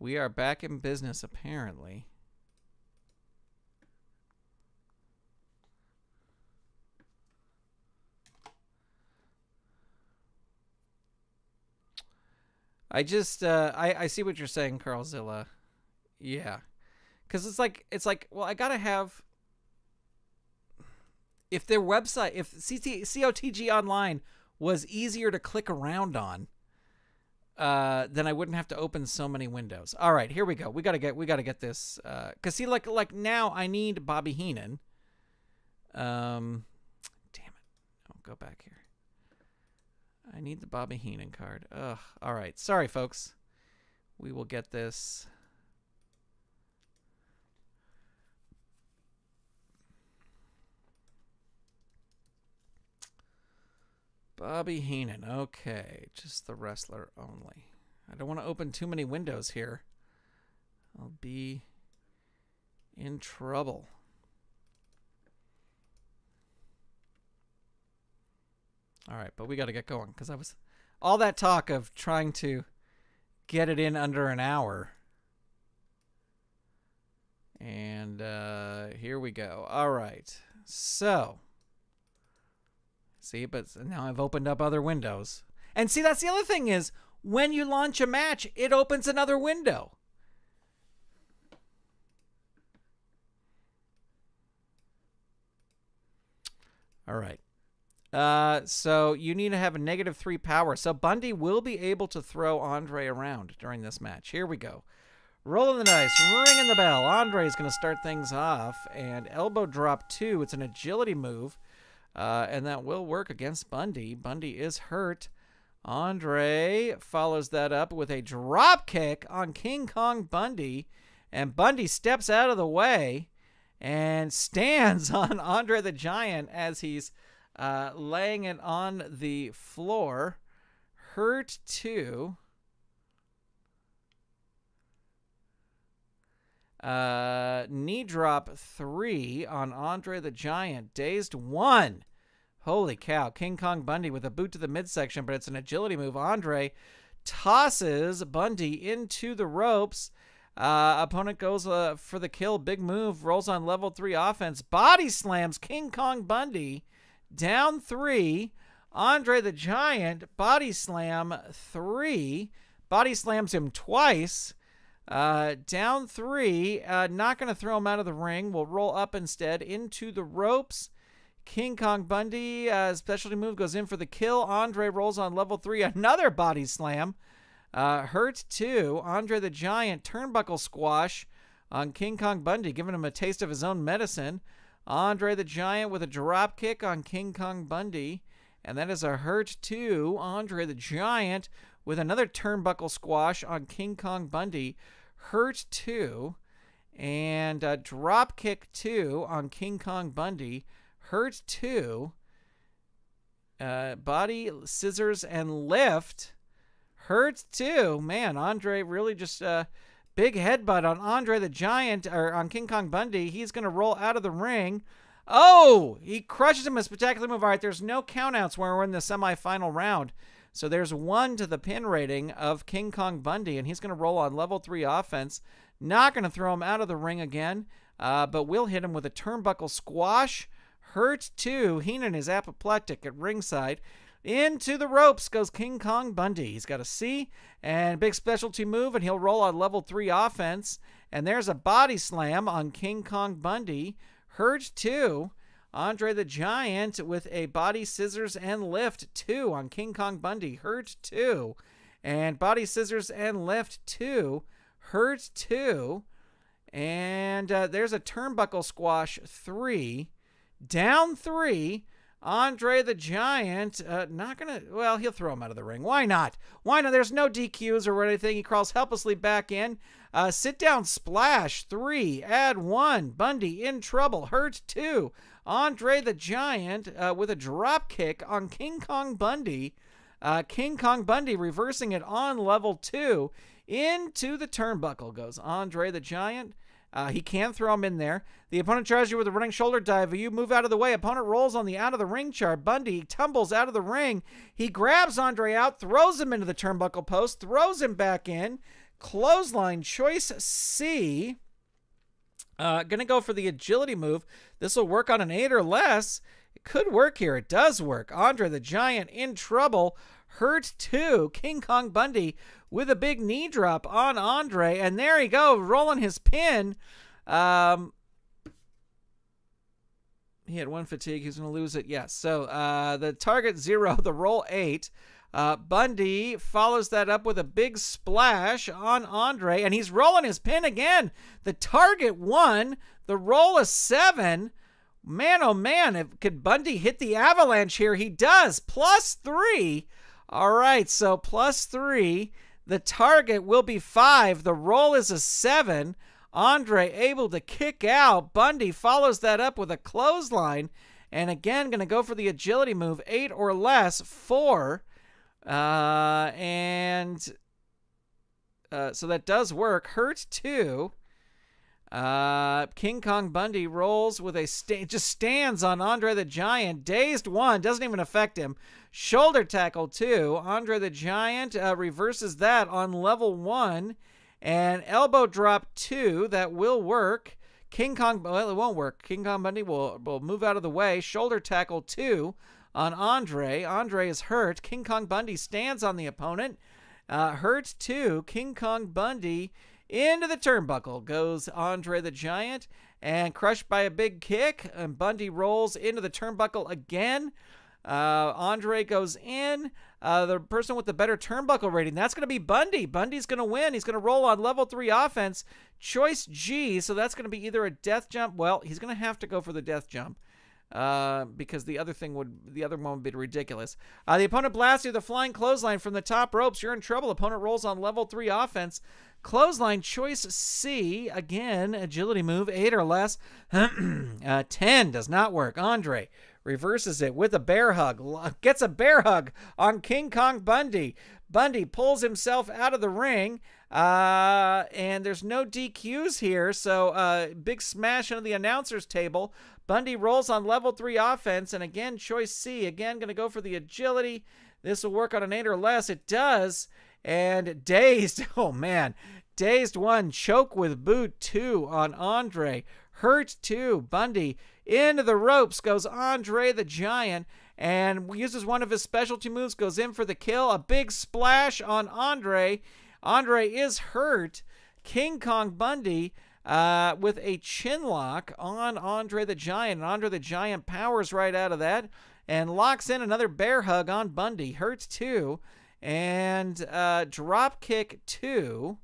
We are back in business, apparently. I just, uh, I, I see what you're saying, Carlzilla. Yeah. Because it's like, it's like, well, I got to have, if their website, if CT, COTG Online was easier to click around on, uh, then I wouldn't have to open so many windows. All right, here we go. We gotta get we gotta get this. Uh, Cause see, like like now I need Bobby Heenan. Um, damn it! I'll go back here. I need the Bobby Heenan card. Ugh. All right. Sorry, folks. We will get this. Bobby Heenan. Okay, just the wrestler only. I don't want to open too many windows here. I'll be in trouble. All right, but we got to get going because I was all that talk of trying to get it in under an hour. And uh, here we go. All right. So, See, but now I've opened up other windows. And see, that's the other thing is when you launch a match, it opens another window. All right. Uh, so you need to have a negative three power. So Bundy will be able to throw Andre around during this match. Here we go. Rolling the dice, ringing the bell. Andre is going to start things off. And elbow drop two. It's an agility move. Uh, and that will work against Bundy. Bundy is hurt. Andre follows that up with a drop kick on King Kong Bundy. And Bundy steps out of the way and stands on Andre the Giant as he's uh, laying it on the floor. Hurt two. Uh, knee drop three on Andre the Giant. Dazed one. Holy cow. King Kong Bundy with a boot to the midsection, but it's an agility move. Andre tosses Bundy into the ropes. Uh, opponent goes uh, for the kill. Big move. Rolls on level three offense. Body slams King Kong Bundy down three. Andre the Giant body slam three. Body slams him twice. Uh, down three, uh, not going to throw him out of the ring. We'll roll up instead into the ropes. King Kong Bundy, uh, specialty move goes in for the kill. Andre rolls on level three, another body slam. Uh, hurt two. Andre the Giant, turnbuckle squash on King Kong Bundy, giving him a taste of his own medicine. Andre the Giant with a drop kick on King Kong Bundy. And that is a hurt two. Andre the Giant with another turnbuckle squash on King Kong Bundy hurt two, and uh, drop kick two on King Kong Bundy, hurt two. Uh, body scissors and lift hurt two. Man, Andre really just uh, big headbutt on Andre the Giant or on King Kong Bundy. He's gonna roll out of the ring. Oh, he crushes him a spectacular move. All right, there's no countouts when we're in the semifinal round. So there's one to the pin rating of King Kong Bundy, and he's going to roll on level three offense. Not going to throw him out of the ring again, uh, but we'll hit him with a turnbuckle squash. Hurt two. Heenan is apoplectic at ringside. Into the ropes goes King Kong Bundy. He's got a C and big specialty move, and he'll roll on level three offense. And there's a body slam on King Kong Bundy. Hurt two. Andre the Giant with a body scissors and lift two on King Kong Bundy. Hurt two. And body scissors and lift two. Hurt two. And uh, there's a turnbuckle squash three. Down three. Andre the Giant, uh, not gonna. Well, he'll throw him out of the ring. Why not? Why not? There's no DQs or anything. He crawls helplessly back in. Uh, sit down splash three. Add one. Bundy in trouble. Hurt two. Andre the Giant uh, with a drop kick on King Kong Bundy. Uh, King Kong Bundy reversing it on level two into the turnbuckle goes Andre the Giant. Uh, he can throw him in there. The opponent charges you with a running shoulder dive. You move out of the way. Opponent rolls on the out of the ring chart. Bundy tumbles out of the ring. He grabs Andre out, throws him into the turnbuckle post, throws him back in. Clothesline choice C. Uh, gonna go for the agility move. This will work on an eight or less. It could work here. It does work. Andre the Giant in trouble. Hurt two. King Kong Bundy with a big knee drop on Andre. And there he go, rolling his pin. Um, he had one fatigue. He's to lose it. Yes. So uh, the target zero, the roll eight. Uh, Bundy follows that up with a big splash on Andre, and he's rolling his pin again. The target one, the roll is seven. Man, oh man, if, could Bundy hit the avalanche here? He does. Plus three. All right, so plus three. The target will be five. The roll is a seven. Andre able to kick out. Bundy follows that up with a clothesline. And again, going to go for the agility move. Eight or less. Four. Uh, and uh, so that does work. Hurt two. Uh, King Kong Bundy rolls with a sta- just stands on Andre the Giant. Dazed one doesn't even affect him. Shoulder tackle two. Andre the Giant uh, reverses that on level one, and elbow drop two. That will work. King Kong well it won't work. King Kong Bundy will will move out of the way. Shoulder tackle two on Andre. Andre is hurt. King Kong Bundy stands on the opponent. Uh, hurt two. King Kong Bundy into the turnbuckle goes Andre the Giant and crushed by a big kick. And Bundy rolls into the turnbuckle again. Uh, Andre goes in. Uh, the person with the better turnbuckle rating, that's going to be Bundy. Bundy's going to win. He's going to roll on level three offense. Choice G. So that's going to be either a death jump. Well, he's going to have to go for the death jump. Uh, because the other thing would, the other one would be ridiculous. Uh, the opponent blasts you the flying clothesline from the top ropes. You're in trouble. Opponent rolls on level three offense. Clothesline choice C. Again, agility move, eight or less. uh, 10 does not work. Andre reverses it with a bear hug. Gets a bear hug on King Kong Bundy. Bundy pulls himself out of the ring. Uh, and there's no DQs here, so uh, big smash into the announcer's table. Bundy rolls on level three offense, and again, choice C. Again, going to go for the agility. This will work on an eight or less. It does. And dazed, oh man, dazed one, choke with boot two on Andre. Hurt two, Bundy into the ropes goes Andre the Giant and uses one of his specialty moves, goes in for the kill. A big splash on Andre. Andre is hurt. King Kong Bundy uh, with a chin lock on Andre the Giant. And Andre the Giant powers right out of that and locks in another bear hug on Bundy. Hurts two. And uh, drop kick two.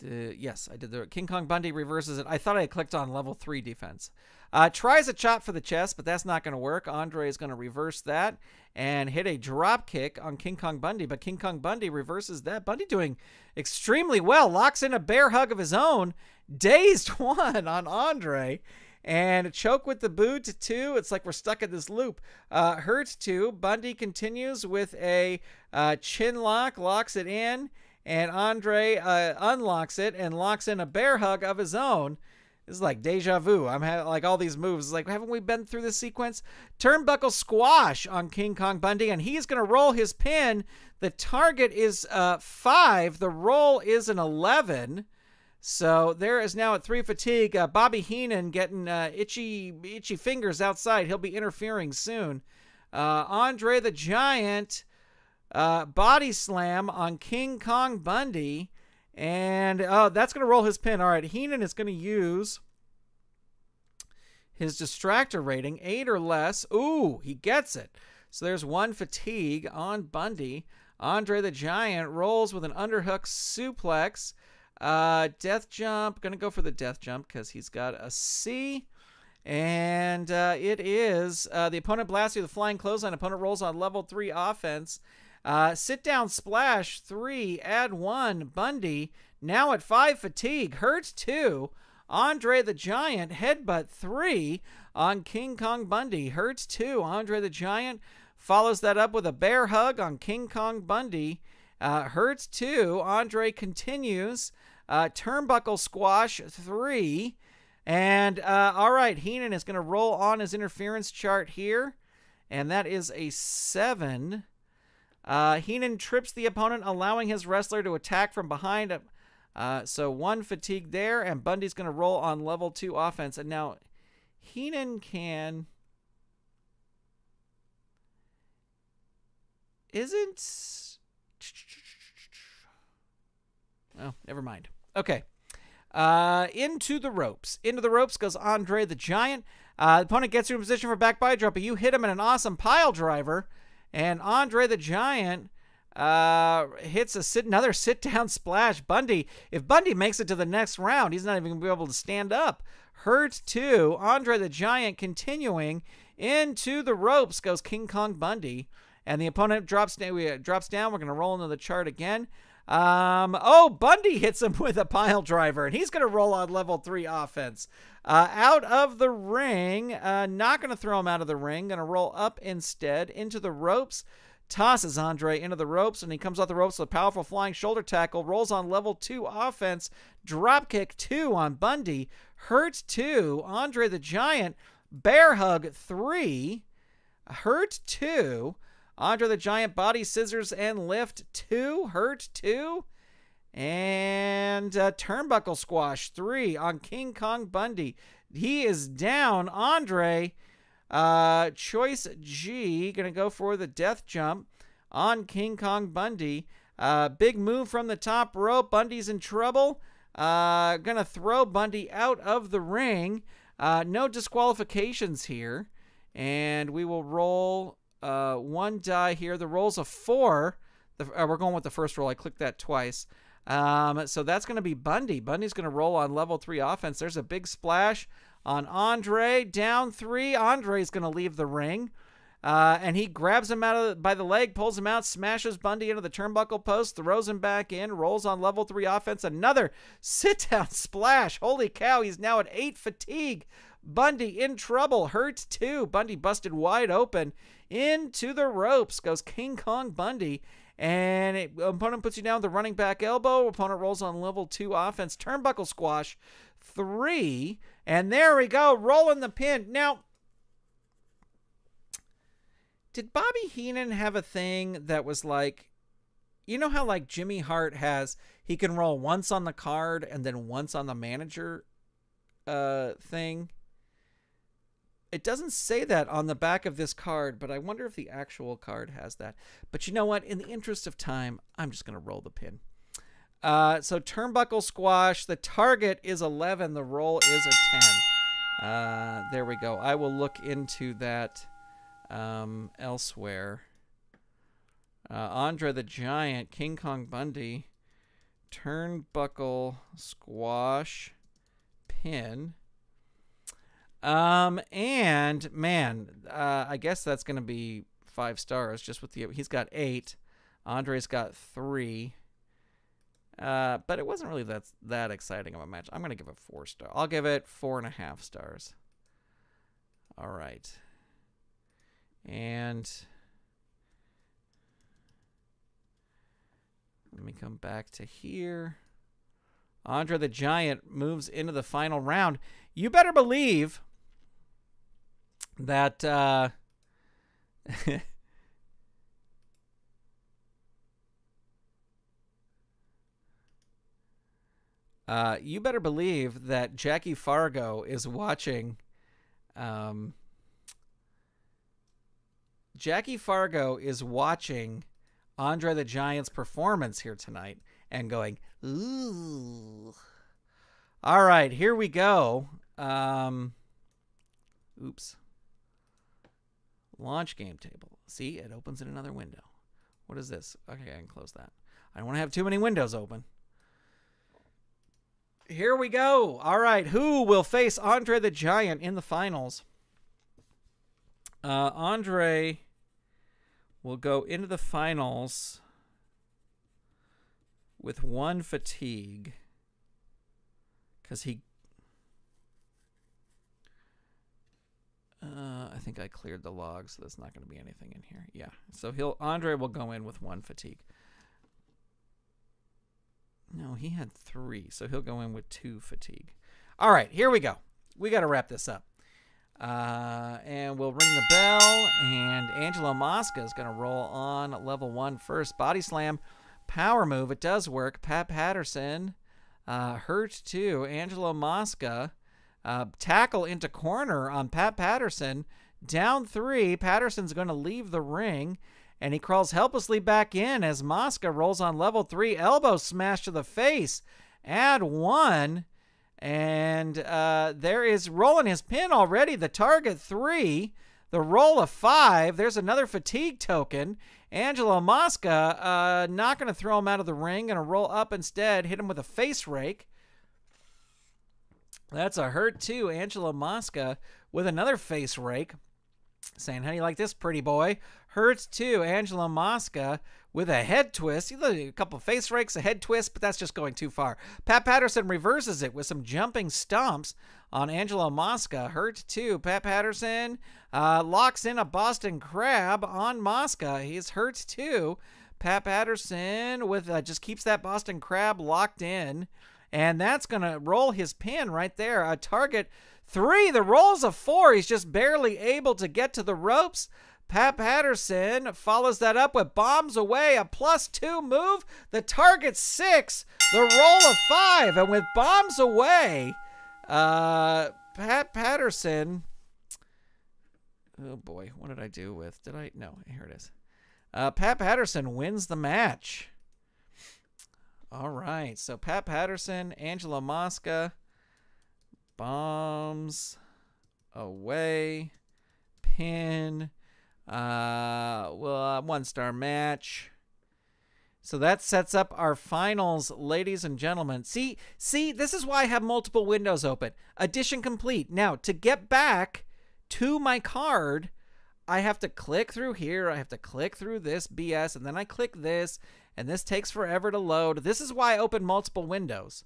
The, yes, I did the King Kong Bundy reverses it. I thought I clicked on level three defense. Uh, tries a chop for the chest, but that's not going to work. Andre is going to reverse that and hit a drop kick on King Kong Bundy, but King Kong Bundy reverses that. Bundy doing extremely well, locks in a bear hug of his own, dazed one on Andre, and choke with the boot two. It's like we're stuck in this loop. Uh, hurts two. Bundy continues with a uh, chin lock, locks it in, and Andre uh, unlocks it and locks in a bear hug of his own. This is like deja vu. I'm like all these moves. It's like, haven't we been through this sequence? Turnbuckle squash on King Kong Bundy, and he's going to roll his pin. The target is uh, five. The roll is an 11. So there is now at three fatigue. Uh, Bobby Heenan getting uh, itchy, itchy fingers outside. He'll be interfering soon. Uh, Andre the Giant uh, body slam on King Kong Bundy. And oh, that's going to roll his pin. All right, Heenan is going to use his distractor rating, eight or less. Ooh, he gets it. So there's one fatigue on Bundy. Andre the Giant rolls with an underhook suplex. Uh, death jump. Going to go for the death jump because he's got a C. And uh, it is uh, the opponent blasts you with a flying clothesline. Opponent rolls on level three offense. Uh, sit down splash three, add one. Bundy now at five fatigue. Hurts two. Andre the Giant headbutt three on King Kong Bundy. Hurts two. Andre the Giant follows that up with a bear hug on King Kong Bundy. Uh, hurts two. Andre continues. Uh, turnbuckle squash three. And uh, all right, Heenan is going to roll on his interference chart here. And that is a seven. Uh, Heenan trips the opponent, allowing his wrestler to attack from behind. Uh, so one fatigue there, and Bundy's going to roll on level two offense. And now Heenan can. Isn't. Oh, never mind. Okay. Uh, into the ropes. Into the ropes goes Andre the Giant. Uh, the opponent gets you in position for back body drop, but you hit him in an awesome pile driver. And Andre the Giant uh, hits a sit, another sit down splash. Bundy, if Bundy makes it to the next round, he's not even going to be able to stand up. Hurt two. Andre the Giant continuing into the ropes goes King Kong Bundy. And the opponent drops down. Drops down. We're going to roll into the chart again. Um, oh, Bundy hits him with a pile driver, and he's going to roll on level three offense. Uh, out of the ring, uh, not going to throw him out of the ring, going to roll up instead into the ropes. Tosses Andre into the ropes, and he comes off the ropes with a powerful flying shoulder tackle. Rolls on level two offense. Drop kick two on Bundy. Hurt two. Andre the Giant. Bear hug three. Hurt two. Andre the Giant body scissors and lift two, hurt two, and uh, turnbuckle squash three on King Kong Bundy. He is down. Andre, uh, choice G, gonna go for the death jump on King Kong Bundy. Uh, big move from the top rope. Bundy's in trouble. Uh, gonna throw Bundy out of the ring. Uh, no disqualifications here. And we will roll uh, one die here. The roll's a four. The, uh, we're going with the first roll. I clicked that twice. Um, so that's going to be Bundy. Bundy's going to roll on level three offense. There's a big splash on Andre. Down three. Andre's going to leave the ring. Uh, and he grabs him out of the, by the leg, pulls him out, smashes Bundy into the turnbuckle post, throws him back in, rolls on level three offense. Another sit down splash. Holy cow, he's now at eight fatigue. Bundy in trouble, hurt too. Bundy busted wide open. Into the ropes goes King Kong Bundy. And it, opponent puts you down the running back elbow. Opponent rolls on level two offense. Turnbuckle squash three. And there we go. Rolling the pin. Now, did Bobby Heenan have a thing that was like, you know how like Jimmy Hart has, he can roll once on the card and then once on the manager uh, thing? It doesn't say that on the back of this card, but I wonder if the actual card has that. But you know what? In the interest of time, I'm just going to roll the pin. Uh, so turnbuckle squash. The target is 11. The roll is a 10. Uh, there we go. I will look into that um, elsewhere. Uh, Andre the Giant, King Kong Bundy, turnbuckle squash pin. Um, and man, uh, I guess that's gonna be five stars just with the. He's got eight. Andre's got three. Uh, but it wasn't really that that exciting of a match. I'm gonna give it four star. I'll give it four and a half stars. All right. And let me come back to here. Andre the Giant moves into the final round. You better believe that uh, uh, you better believe that Jackie Fargo is watching. Um, Jackie Fargo is watching Andre the Giant's performance here tonight and going, ooh. All right, here we go. Um, oops. Launch game table. See, it opens in another window. What is this? Okay, I can close that. I don't want to have too many windows open. Here we go. All right, who will face Andre the Giant in the finals? Uh, Andre will go into the finals with one fatigue because he uh, I think I cleared the log, so there's not going to be anything in here. Yeah, so he'll Andre will go in with one fatigue. No, he had three, so he'll go in with two fatigue. All right, here we go. We got to wrap this up. Uh, and we'll ring the bell, and Angelo Mosca is going to roll on level one first. Body slam, power move. It does work. Pat Patterson uh, hurt too. Angelo Mosca uh, tackle into corner on Pat Patterson. Down three. Patterson's going to leave the ring, and he crawls helplessly back in as Mosca rolls on level three. Elbow smash to the face. Add one. And uh, there is rolling his pin already. The target three, the roll of five. There's another fatigue token. Angelo Mosca uh, not going to throw him out of the ring. Going to roll up instead. Hit him with a face rake. That's a hurt too. Angelo Mosca with another face rake. Saying, how do you like this, pretty boy? Hurts too. Angelo Mosca with a head twist. A couple face rakes, a head twist, but that's just going too far. Pat Patterson reverses it with some jumping stomps on Angelo Mosca. Hurt too. Pat Patterson uh, locks in a Boston Crab on Mosca. He's hurt too. Pat Patterson with uh, just keeps that Boston Crab locked in. And that's going to roll his pin right there. A target three. The rolls a four. He's just barely able to get to the ropes. Pat Patterson follows that up with bombs away, a plus two move. The target six, the roll of five, and with bombs away, uh, Pat Patterson. Oh boy, what did I do with? Did I? No, here it is. Uh, Pat Patterson wins the match. All right, so Pat Patterson, Angelo Mosca, bombs away, pin. Uh, well, uh, one star match. So that sets up our finals, ladies and gentlemen. See, see, this is why I have multiple windows open. Addition complete. Now, to get back to my card, I have to click through here. I have to click through this BS, and then I click this, and this takes forever to load. This is why I open multiple windows.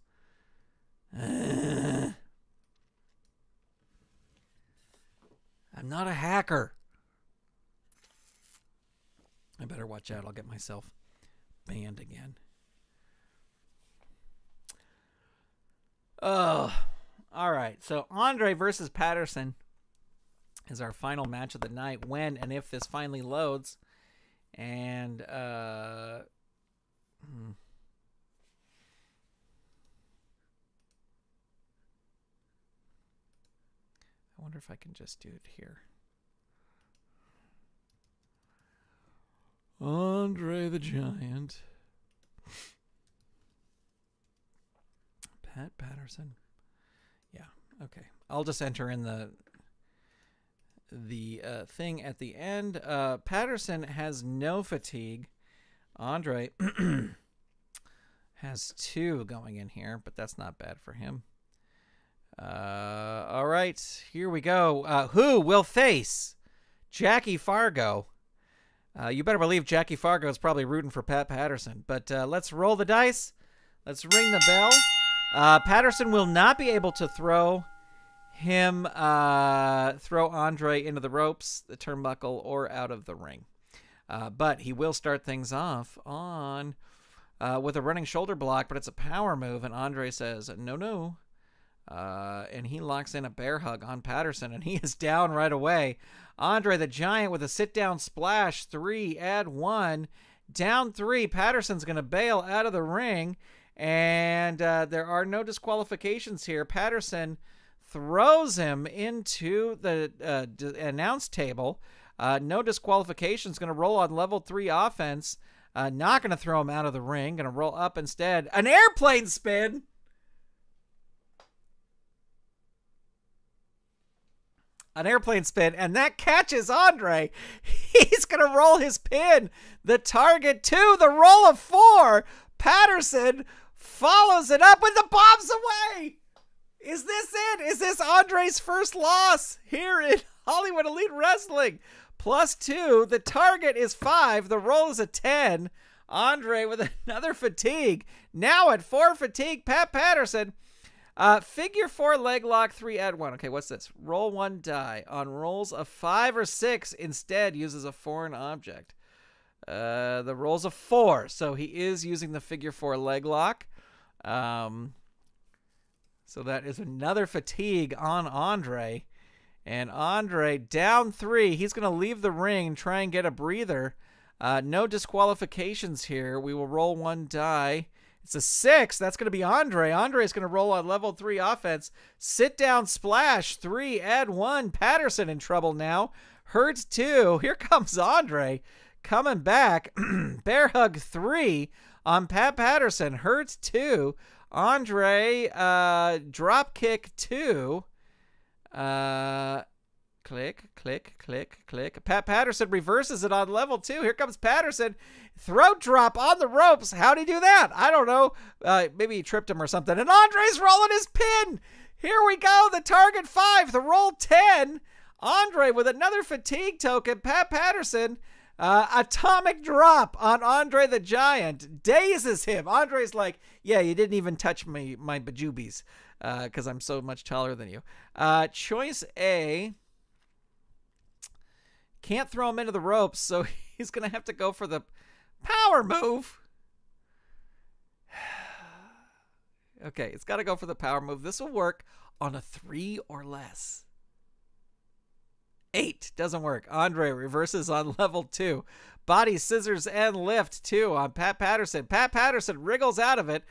I'm not a hacker. I better watch out. I'll get myself banned again. Oh, all right. So Andre versus Patterson is our final match of the night. When and if this finally loads, and uh, I wonder if I can just do it here. Andre the Giant. Pat Patterson. Yeah, okay. I'll just enter in the the uh, thing at the end. Uh, Patterson has no fatigue. Andre has two going in here, but that's not bad for him. Uh, all right, here we go. Uh, who will face Jackie Fargo uh, you better believe Jackie Fargo is probably rooting for Pat Patterson. But uh, let's roll the dice. Let's ring the bell. Uh, Patterson will not be able to throw him, uh, throw Andre into the ropes, the turnbuckle, or out of the ring. Uh, but he will start things off on uh, with a running shoulder block, but it's a power move. And Andre says, no, no. Uh, and he locks in a bear hug on Patterson, and he is down right away. Andre the Giant with a sit down splash, three, add one. Down three. Patterson's going to bail out of the ring, and uh, there are no disqualifications here. Patterson throws him into the uh, announce table. Uh, no disqualifications. Going to roll on level three offense. Uh, not going to throw him out of the ring. Going to roll up instead. An airplane spin. An airplane spin, and that catches Andre. He's going to roll his pin. The target two, the roll of four. Patterson follows it up with the bombs away. Is this it? Is this Andre's first loss here in Hollywood Elite Wrestling? Plus two. The target is five. The roll is a 10. Andre with another fatigue. Now at four fatigue, Pat Patterson. Uh, figure four leg lock, three at one. Okay, what's this? Roll one die. On rolls of five or six, instead uses a foreign object. Uh, the rolls of four. So he is using the figure four leg lock. Um, so that is another fatigue on Andre. And Andre down three. He's going to leave the ring try and get a breather. Uh, no disqualifications here. We will roll one die. It's a six. That's going to be Andre. Andre is going to roll on level three offense. Sit down splash. Three, add one. Patterson in trouble now. Hurts two. Here comes Andre coming back. Bear hug three on Pat Patterson. Hurts two. Andre, uh, drop kick two. Uh, click, click, click, click. Pat Patterson reverses it on level two. Here comes Patterson. Throat drop on the ropes. How'd he do that? I don't know. Uh, maybe he tripped him or something. And Andre's rolling his pin. Here we go. The target five, the roll 10. Andre with another fatigue token. Pat Patterson. Uh, atomic drop on Andre the Giant dazes him. Andre's like, "Yeah, you didn't even touch my my bajubies because uh, I'm so much taller than you." Uh, choice A can't throw him into the ropes, so he's gonna have to go for the power move. okay, it's got to go for the power move. This will work on a three or less. Eight doesn't work. Andre reverses on level two. Body scissors and lift two on Pat Patterson. Pat Patterson wriggles out of it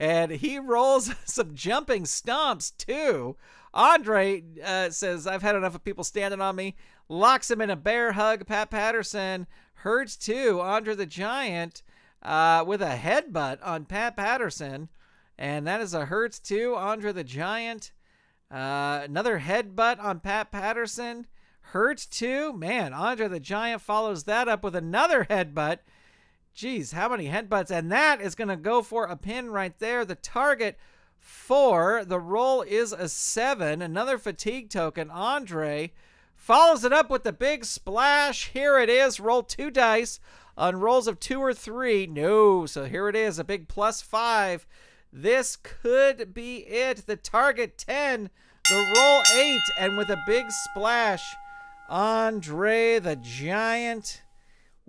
and he rolls some jumping stomps too. Andre uh, says, I've had enough of people standing on me. Locks him in a bear hug. Pat Patterson hurts too. Andre the Giant uh, with a headbutt on Pat Patterson. And that is a hurts too. Andre the Giant. Uh, another headbutt on Pat Patterson. Hurts too. Man, Andre the Giant follows that up with another headbutt. Jeez, how many headbutts? And that is going to go for a pin right there. The target four. The roll is a seven. Another fatigue token. Andre follows it up with the big splash. Here it is. Roll two dice on rolls of two or three. No. So here it is. A big plus five. This could be it. The target 10. The roll eight. And with a big splash. Andre the Giant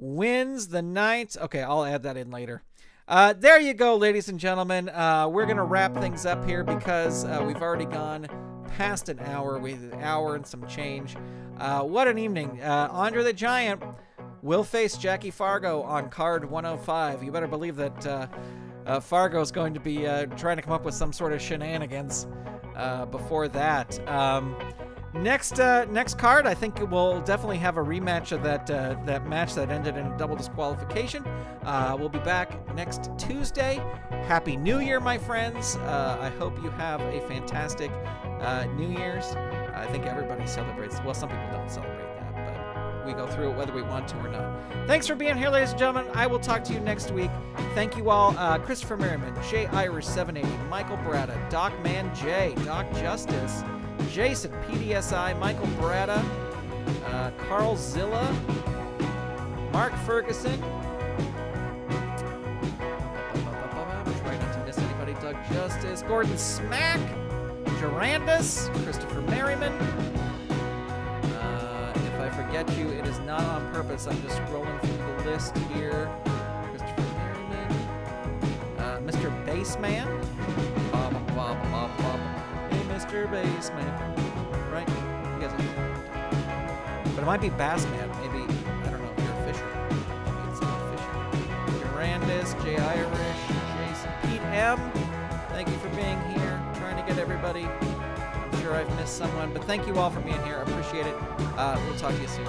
wins the night. Okay, I'll add that in later. Uh, there you go, ladies and gentlemen. Uh, we're going to wrap things up here because uh, we've already gone past an hour, with an hour and some change. Uh, what an evening. Uh, Andre the Giant will face Jackie Fargo on card 105. You better believe that uh, Fargo is going to be trying to come up with some sort of shenanigans before that. Um, Next, uh, next card, I think we'll definitely have a rematch of that uh, that match that ended in a double disqualification. Uh, we'll be back next Tuesday. Happy New Year, my friends! Uh, I hope you have a fantastic uh, New Year's. I think everybody celebrates. Well, some people don't celebrate that, but we go through it whether we want to or not. Thanks for being here, ladies and gentlemen. I will talk to you next week. Thank you all, uh, Christopher Merriman, Jay Irish 780, Michael Bratta, Doc Man J, Doc Justice. Jason, PDSI, Michael Bratta, uh, Carl Zilla, Mark Ferguson. Trying to miss anybody. Doug Justice, Gordon Smack, Durandus, Christopher Merriman. Uh, if I forget you, it is not on purpose. I'm just scrolling through the list here. Christopher Merriman. Mr. Bassman. Bob, Bob, Bob, Mr. Bassman. Right? You guys But it might be Bassman. Maybe, I don't know if you're a fisher. Maybe it's not fisher. Durandis, Jay Irish, Jason, Pete M. Thank you for being here. trying to get everybody. I'm sure I've missed someone, but thank you all for being here. I appreciate it. Uh, we'll talk to you soon.